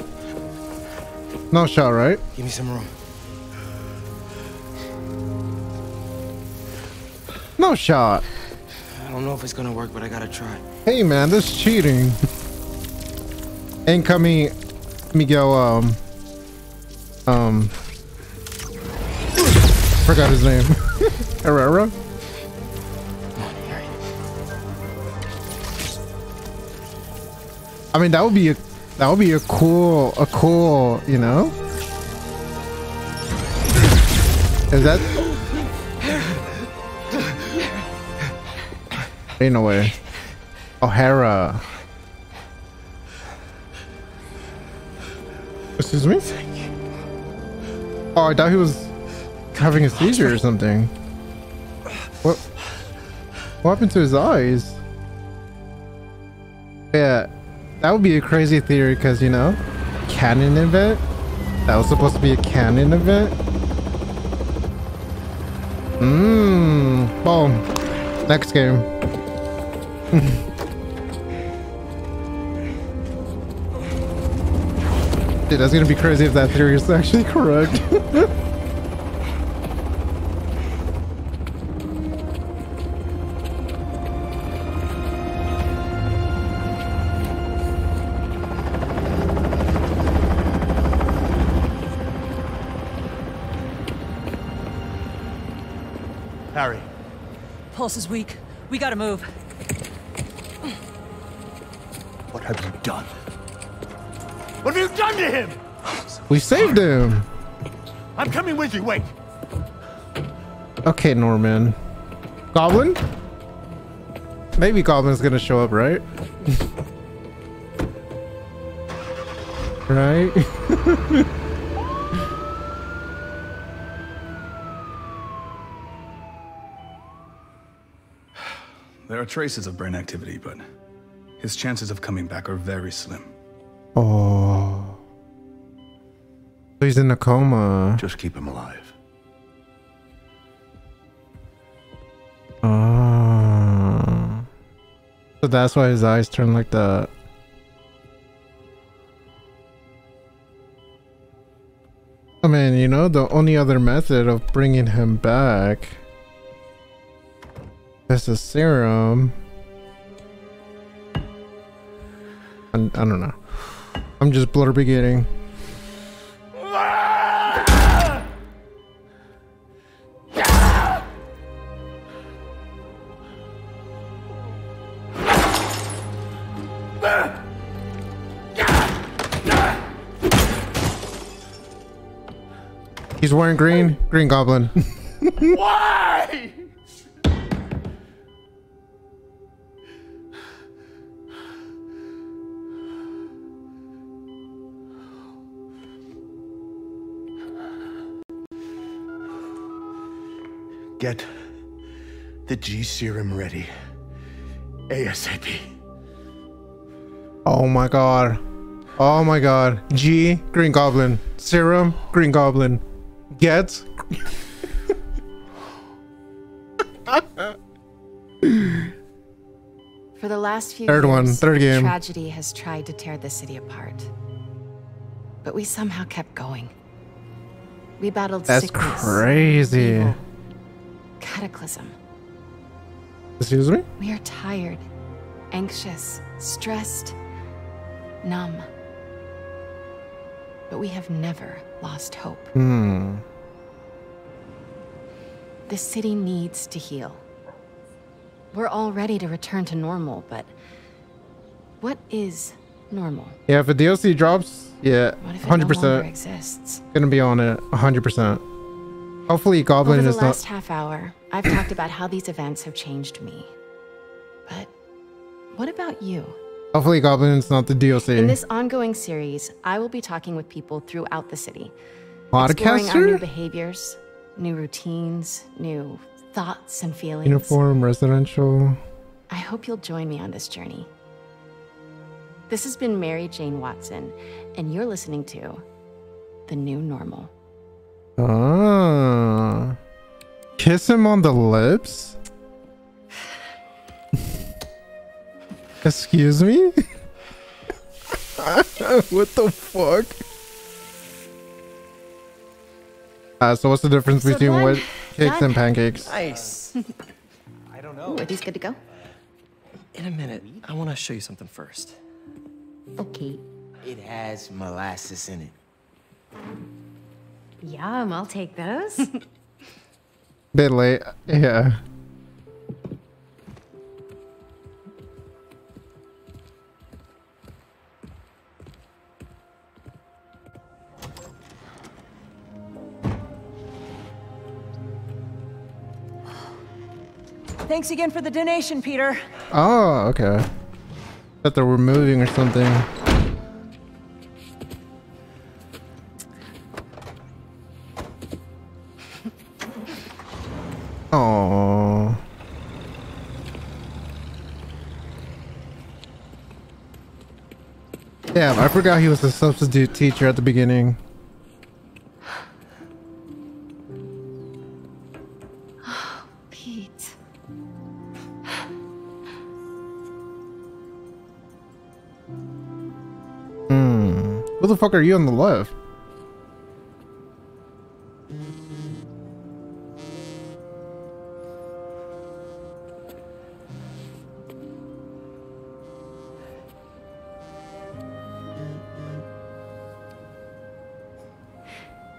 No shot, right? Give me some room. No shot. I don't know if it's gonna work, but I gotta try. Hey man, this is cheating. Incoming Miguel um um forgot his name. Herrera? I mean that would be a that would be a cool a cool, you know? Is that Ain't no way. O'Hara. Excuse me? Oh, I thought he was having a seizure or something. What? What happened to his eyes? Yeah, that would be a crazy theory because, you know, canon event? That was supposed to be a canon event? Mmm. Boom. Next game. Dude, that's gonna be crazy if that theory is actually correct. Harry, Pulse is weak. We gotta move. Done to him? we saved him. I'm coming with you. Wait. Okay, Norman. Goblin? Maybe Goblin's gonna show up, right? right? There are traces of brain activity, but his chances of coming back are very slim. oh. So he's in a coma. Just keep him alive. Oh. So that's why his eyes turn like that. I mean, you know, the only other method of bringing him back is a serum. I, I don't know. I'm just blur beginning. He's wearing green. Green Goblin. Why? Get the G serum ready. ASAP. Oh my god. Oh my god. G, Green Goblin. Serum, Green Goblin. Get. For the last few Third years, one, third game. tragedy has tried to tear the city apart. But we somehow kept going. We battled That's sickness, crazy. evil, cataclysm. Excuse me? We are tired, anxious, stressed, numb. But we have never lost hope. Hmm. The city needs to heal. We're all ready to return to normal, but what is normal? Yeah, if a DLC drops, yeah, What if it hundred no percent exists? gonna be on it, hundred percent. Hopefully, Goblin Over the is not. last half hour, I've talked about how these events have changed me. But what about you? Hopefully, Goblin is not the DLC. In this ongoing series, I will be talking with people throughout the city. Exploring our new behaviors, new routines, new thoughts and feelings. uniform, residential. I hope you'll join me on this journey. This has been Mary Jane Watson, and you're listening to The New Normal. Ah, kiss him on the lips. Excuse me. what the fuck? Uh, so what's the difference So between what cakes and pancakes? Nice. I don't know. Ooh, are these good to go? In a minute, I want to show you something first. Okay. It has molasses in it. Yum, I'll take those. Bit late. Yeah. Thanks again for the donation, Peter. Oh, okay. That they were moving or something. Oh. Damn, I forgot he was a substitute teacher at the beginning. Who the fuck are you on the left?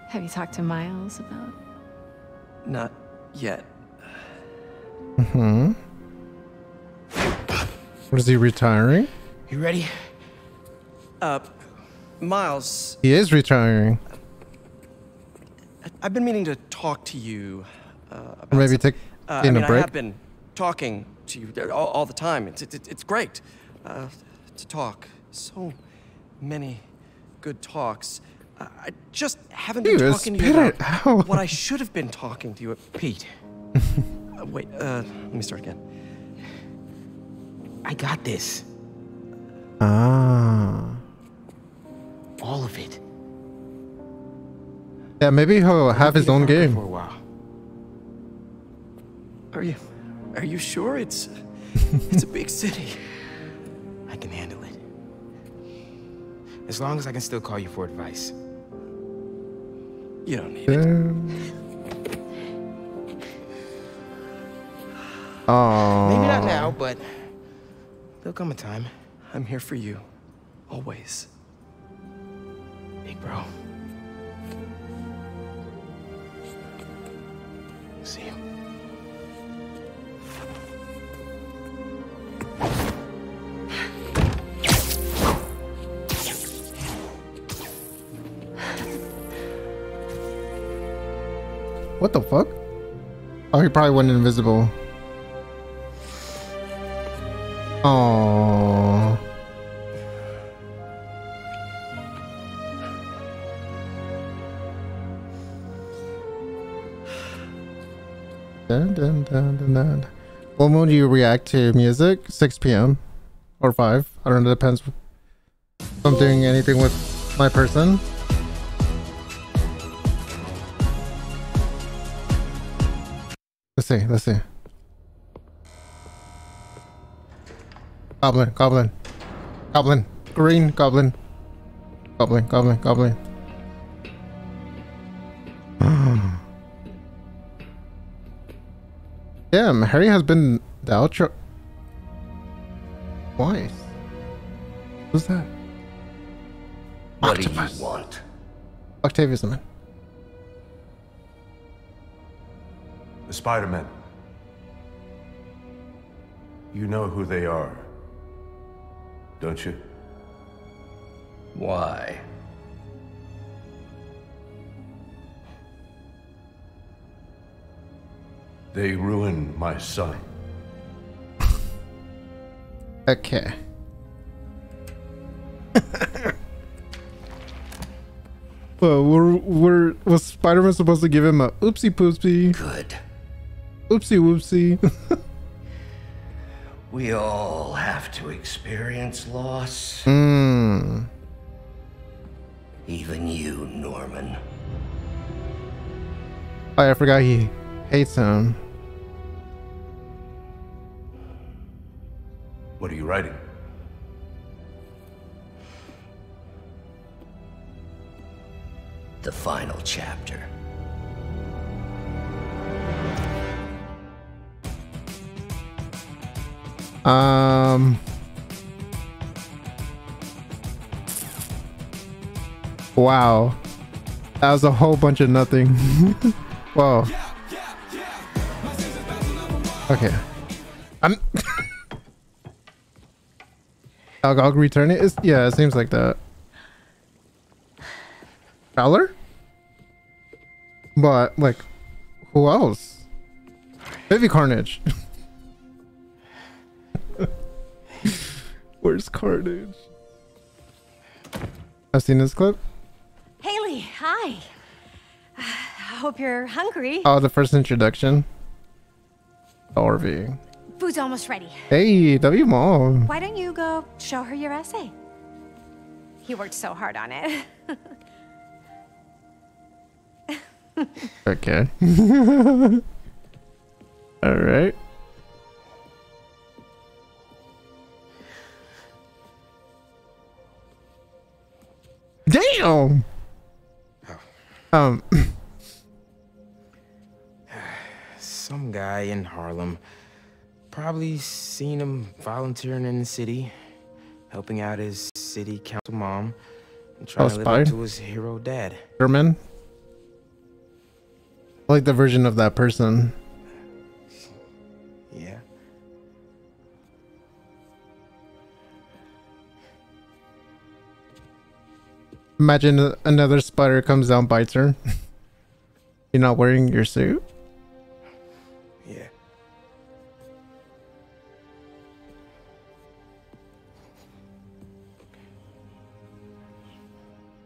Have you talked to Miles about? Not yet. Mm-hmm. What is he retiring? You ready? Uh, Miles, He is retiring. I've been meaning to talk to you. Uh, maybe take uh, in I mean, a break. I have been talking to you all, all the time. It's it's, it's great uh, to talk. So many good talks. Uh, I just haven't been Dude, talking to you about out. what I should have been talking to you. Pete. uh, wait. Uh, let me start again. I got this. Ah. All of it. Yeah, maybe he'll have his own game. For a while. Are you? Are you sure it's? it's a big city. I can handle it. As long as I can still call you for advice. You don't need it. Oh. Maybe not now, but there'll come a time. I'm here for you, always. Bro. See you. What the fuck? Oh, he probably went invisible. Oh. Mode do you react to music? 6 p.m. or 5. I don't know, it depends if I'm doing anything with my person. Let's see, let's see. Goblin, goblin. Goblin. Green goblin. Goblin, goblin, goblin. Damn, Harry has been the outro twice. Who's that? What do you want? Octavius man. The Spider-Men. You know who they are, don't you? Why? They ruined my son. Okay. well, we're, we're was Spider-Man supposed to give him a oopsie poopsie? Good. Oopsie whoopsie. We all have to experience loss. Hmm. Even you, Norman. Oh, I forgot he hates him. Writing? The final chapter. Um. Wow. That was a whole bunch of nothing. Whoa. Okay. I'm. I'll, I'll return it. It's, yeah, it seems like that. Fowler? But, like, who else? Maybe Carnage. Where's Carnage? I've seen this clip. Hailey, hi. I hope you're hungry. Oh, the first introduction. Orvie. Food's almost ready. Hey, W Mom. Why don't you go show her your essay? He worked so hard on it. Okay. All right. Damn. Um. Some guy in Harlem. Probably seen him volunteering in the city, helping out his city council mom, and trying to live up to his hero dad. German. I like the version of that person. Yeah. Imagine another spider comes down, bites her. You're not wearing your suit.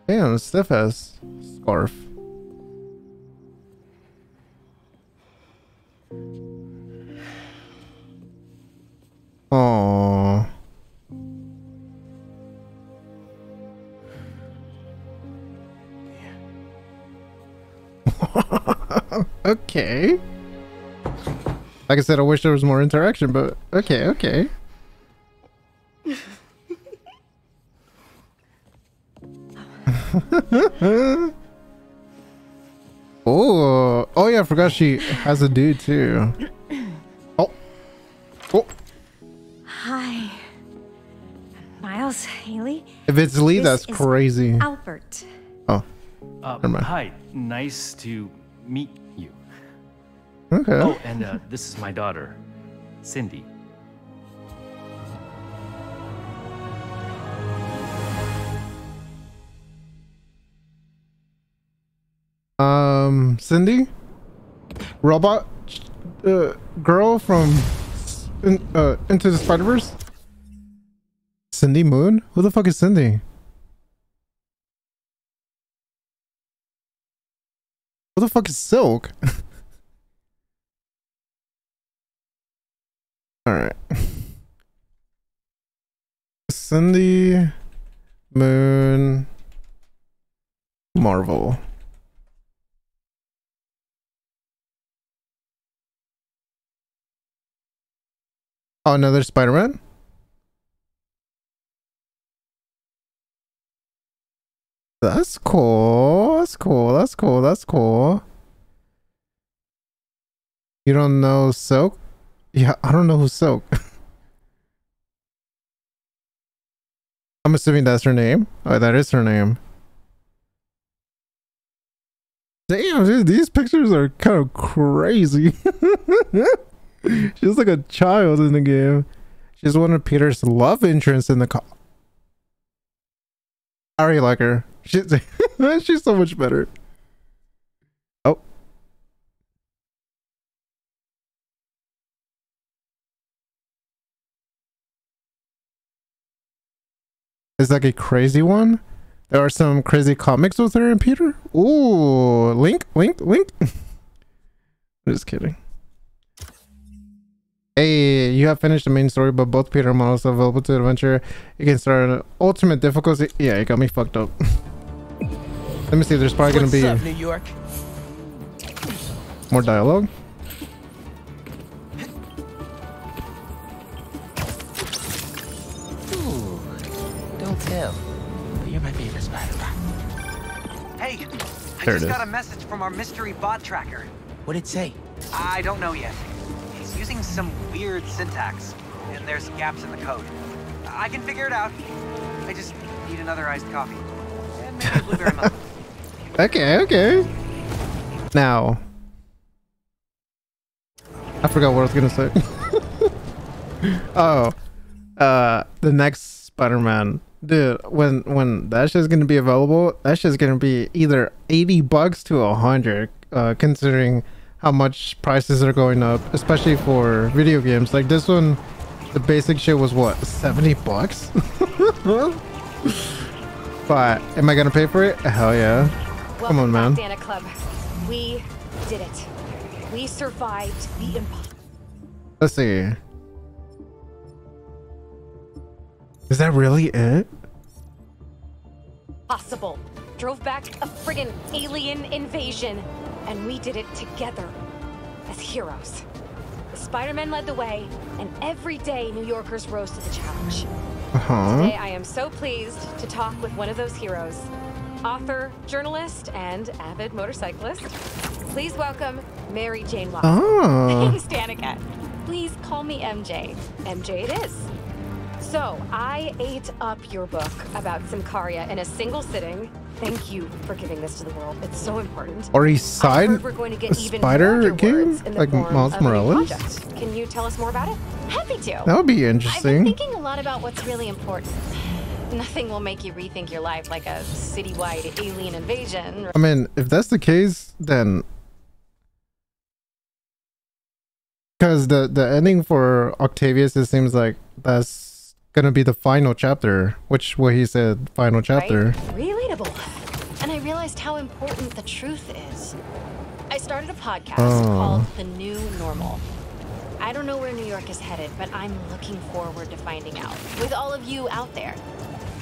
Damn, Steph has scarf. Aww. okay. Like I said, I wish there was more interaction, but okay, okay. Yeah, I forgot she has a dude too. Oh, oh. Hi. Miles, Hailey. If it's Lee, This that's crazy. Albert. Oh, Uh, Never mind. hi, nice to meet you. okay. Oh, and uh, this is my daughter, Cindy. Um, Cindy, robot uh, girl from in, uh, Into the Spider Verse. Cindy Moon? Who the fuck is Cindy? Who the fuck is Silk? All right. Cindy Moon Marvel. Oh, another Spider-Man? That's cool. That's cool. That's cool. That's cool. You don't know Silk? Yeah, I don't know who's Silk. I'm assuming that's her name. Oh, that is her name. Damn, dude, these pictures are kind of crazy. She's like a child in the game. She's one of Peter's love interests in the co- I already like her. She's she's so much better. Oh. It's like a crazy one. There are some crazy comics with her and Peter. Ooh, link, link, link. Just kidding. Hey, you have finished the main story, but both Peter and Miles are available to the adventure. You can start on ultimate difficulty. Yeah, it got me fucked up. Let me see. There's probably gonna be up, New York? more dialogue. Ooh, don't tell. But you're my favorite spider. Hey, I There it just got a message from our mystery bot tracker. What'd it say? I don't know yet. Using some weird syntax, and there's gaps in the code. I can figure it out. I just need another iced coffee. And maybe a blueberry milk. Okay, okay. Now, I forgot what I was gonna say. oh, uh, the next Spider-Man, dude. When when that shit's gonna be available, that shit's gonna be either eighty bucks to a hundred, uh, considering how much prices are going up, especially for video games. Like this one, the basic shit was what seventy bucks. but am I gonna pay for it? Hell yeah. Come on, man. Dana Club. We did it. We survived the impossible. Let's see. Is that really it? Possible. Drove back a friggin' alien invasion. And we did it together. As heroes. The Spider-Man led the way, and every day New Yorkers rose to the challenge. Uh huh. Today I am so pleased to talk with one of those heroes, author, journalist, and avid motorcyclist. Please welcome Mary Jane Watson. Oh. Thanks, Danica. Please call me MJ. MJ it is. So, I ate up your book about Symkaria in a single sitting. Thank you for giving this to the world. It's so important. Or he signed we're going to get a even spider game words in the like Miles of a new Morales. Can you tell us more about it? Happy to. That would be interesting. I've been thinking a lot about what's really important. Nothing will make you rethink your life like a citywide alien invasion. I mean, if that's the case, then because the the ending for Octavius, it seems like that's gonna be the final chapter, which what he said, final chapter. Relatable. And I realized how important the truth is. I started a podcast Oh. called The New Normal. I don't know where New York is headed, but I'm looking forward to finding out. With all of you out there.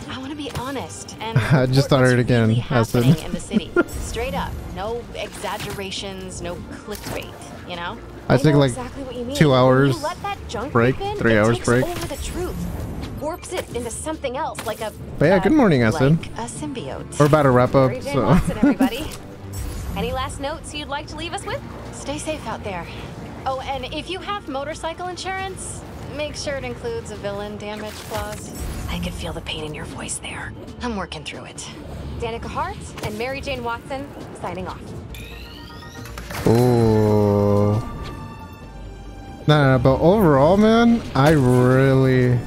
I want to be honest and I just started again. really happening in the city. Straight up. No exaggerations, no clickbait, you know? I take know like exactly what you mean. two hours you let that junk break, in, three it hours takes break. Over the truth, warps it into something else, like a But yeah, good morning, Acid. like a symbiote. We're about to wrap up, so Watson, everybody. Any last notes you'd like to leave us with? Stay safe out there. Oh, and if you have motorcycle insurance, make sure it includes a villain damage clause. I could feel the pain in your voice there. I'm working through it. Danica Hart and Mary Jane Watson signing off. Ooh. No, no, no, but overall, man, I really,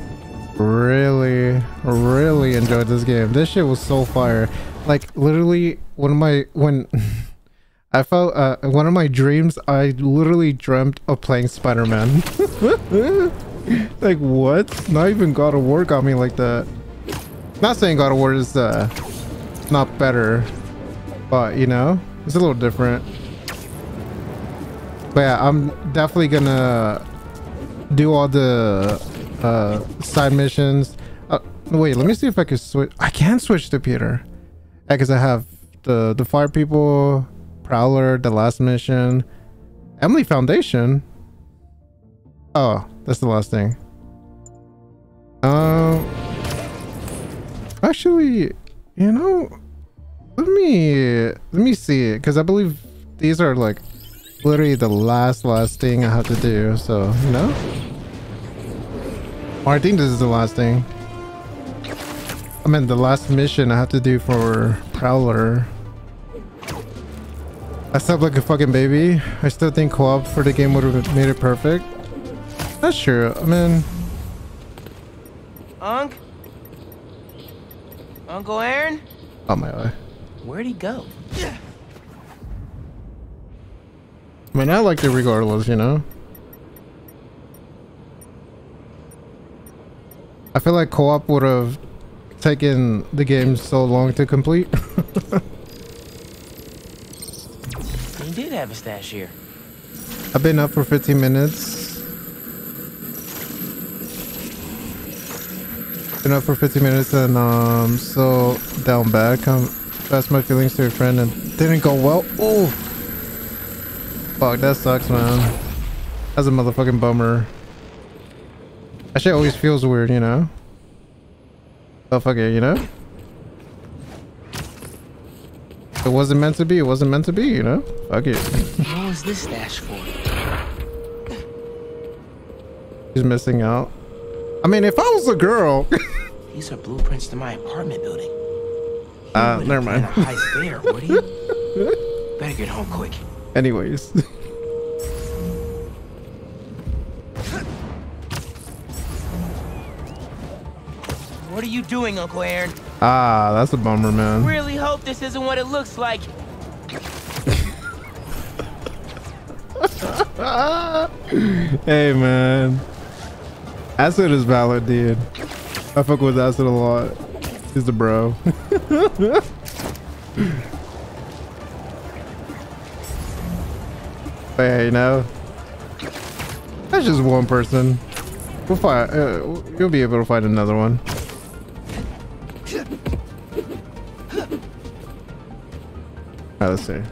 really, really enjoyed this game. This shit was so fire. Like, literally, one of my, when I felt, uh, one of my dreams, I literally dreamt of playing Spider-Man. like, what? Not even God of War got me like that. Not saying God of War is, uh, not better, but, you know, it's a little different. But yeah, I'm definitely gonna do all the uh, side missions. Uh, wait, let me see if I can switch. I can switch to Peter. Yeah, because I have the the fire people, Prowler, the last mission, Emily Foundation. Oh, that's the last thing. Um, actually, you know, let me let me see it because I believe these are like literally the last last thing I have to do. So you know, or I think this is the last thing. I mean, the last mission I have to do for Prowler. I slept like a fucking baby. I still think co-op for the game would have made it perfect. That's true. I mean, Unc? Uncle Aaron? oh my god. Where'd he go? I mean, I liked it regardless, you know? I feel like co-op would have taken the game so long to complete. He did have a stash here. I've been up for 15 minutes. Been up for 15 minutes and um so down back. Um that's my feelings to a friend and didn't go well. Oh Fuck, that sucks man. That's a motherfucking bummer. That shit always feels weird, you know? Oh fuck it, you know? It wasn't meant to be, it wasn't meant to be, you know? Fuck it. What was this stash for? He's missing out. I mean, if I was a girl. These are blueprints to my apartment building. uh, never mind. Heist there, would he? Better get home quick. Anyways. Are you doing, Uncle Aaron? ah, that's a bummer, man. Really hope this isn't what it looks like. hey, man. Acid is valid, dude. I fuck with Acid a lot. He's the bro. hey, you know, that's just one person. We'll find. Uh, you'll be able to find another one. Alright, let's see.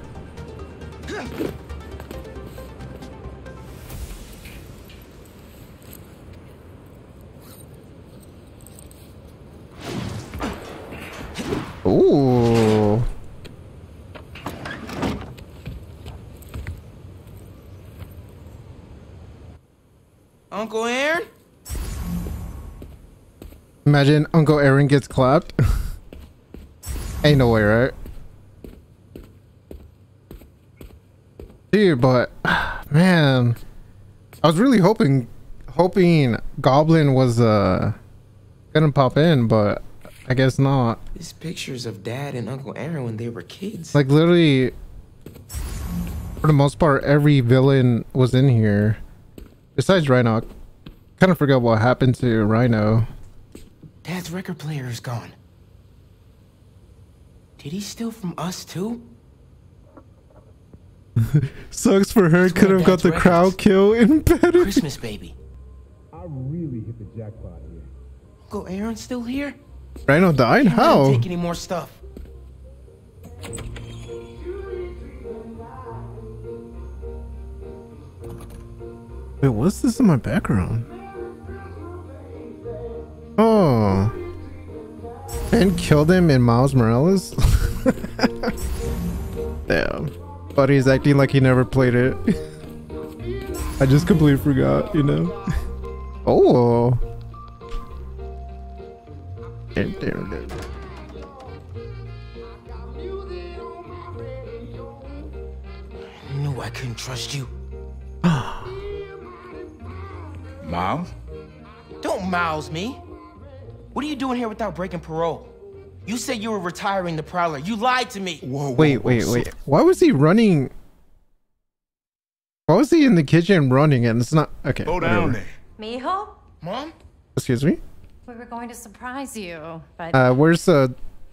Uncle Aaron? Imagine Uncle Aaron gets clapped. Ain't no way, right? Dude, but man, I was really hoping, hoping Goblin was uh gonna pop in, but I guess not. These pictures of Dad and Uncle Aaron when they were kids. Like literally, for the most part, every villain was in here, besides Rhino. Kind of forgot what happened to Rhino. Dad's record player is gone. Did he steal from us too? Sucks for her. Could have got the crowd kill embedded. Christmas baby. I really hit the jackpot here. Uncle Aaron's still here? Rhino died? Can't let him How? Take any more stuff. Wait, what's this in my background? Oh. And killed him in Miles Morales? Damn. But he's acting like he never played it. I just completely forgot, you know? Oh. Damn, damn, damn. Knew I couldn't trust you. Miles? Don't mouse me. What are you doing here without breaking parole? You said you were retiring the Prowler. You lied to me. Whoa, Wait, wait, wait. Why was he running? Why was he in the kitchen running and it's not okay? Slow down whatever. there. Mijo? Mom? Excuse me? We were going to surprise you, but Uh where's uh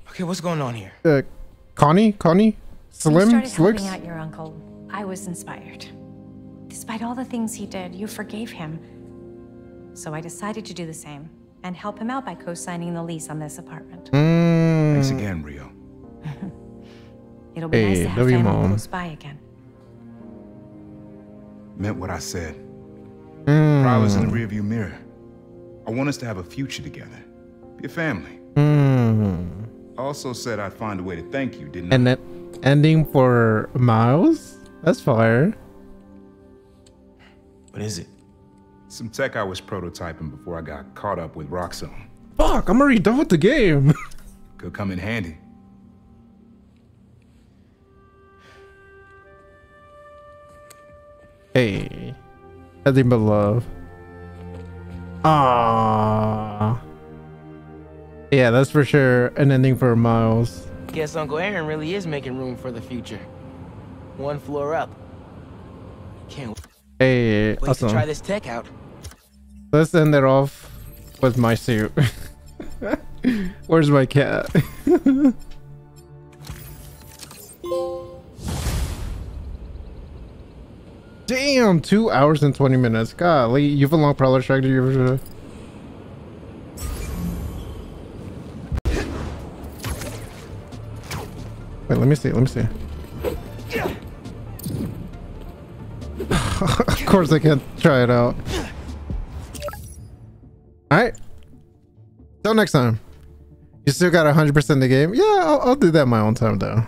Okay, what's going on here? uh Connie? Connie? when you Slim? started Slicks? helping out your uncle. I was inspired. Despite all the things he did, you forgave him. So I decided to do the same and help him out by co-signing the lease on this apartment. Mm. Thanks again, Rio. It'll be nice Hey, to have love you, family Mom. close by again. Meant what I said. Mm. was in the rearview mirror. I want us to have a future together. Be a family. Mm. I also said I'd find a way to thank you, didn't And then ending for Miles? That's fire. What is it? Some tech I was prototyping before I got caught up with Roxxon. Fuck, I'm already done with the game. Could come in handy. hey. Nothing but love. Ah. Yeah, that's for sure an ending for Miles. Guess Uncle Aaron really is making room for the future. One floor up. Can't Hey, wait awesome. to try this tech out. Let's end it off with my suit. Where's my cat? Damn, two hours and 20 minutes. Golly, you've a long prowler track. You? Wait, let me see. Let me see. of course, I can't try it out. Alright. Till next time. You still got 100% the game? Yeah, I'll, I'll do that my own time, though.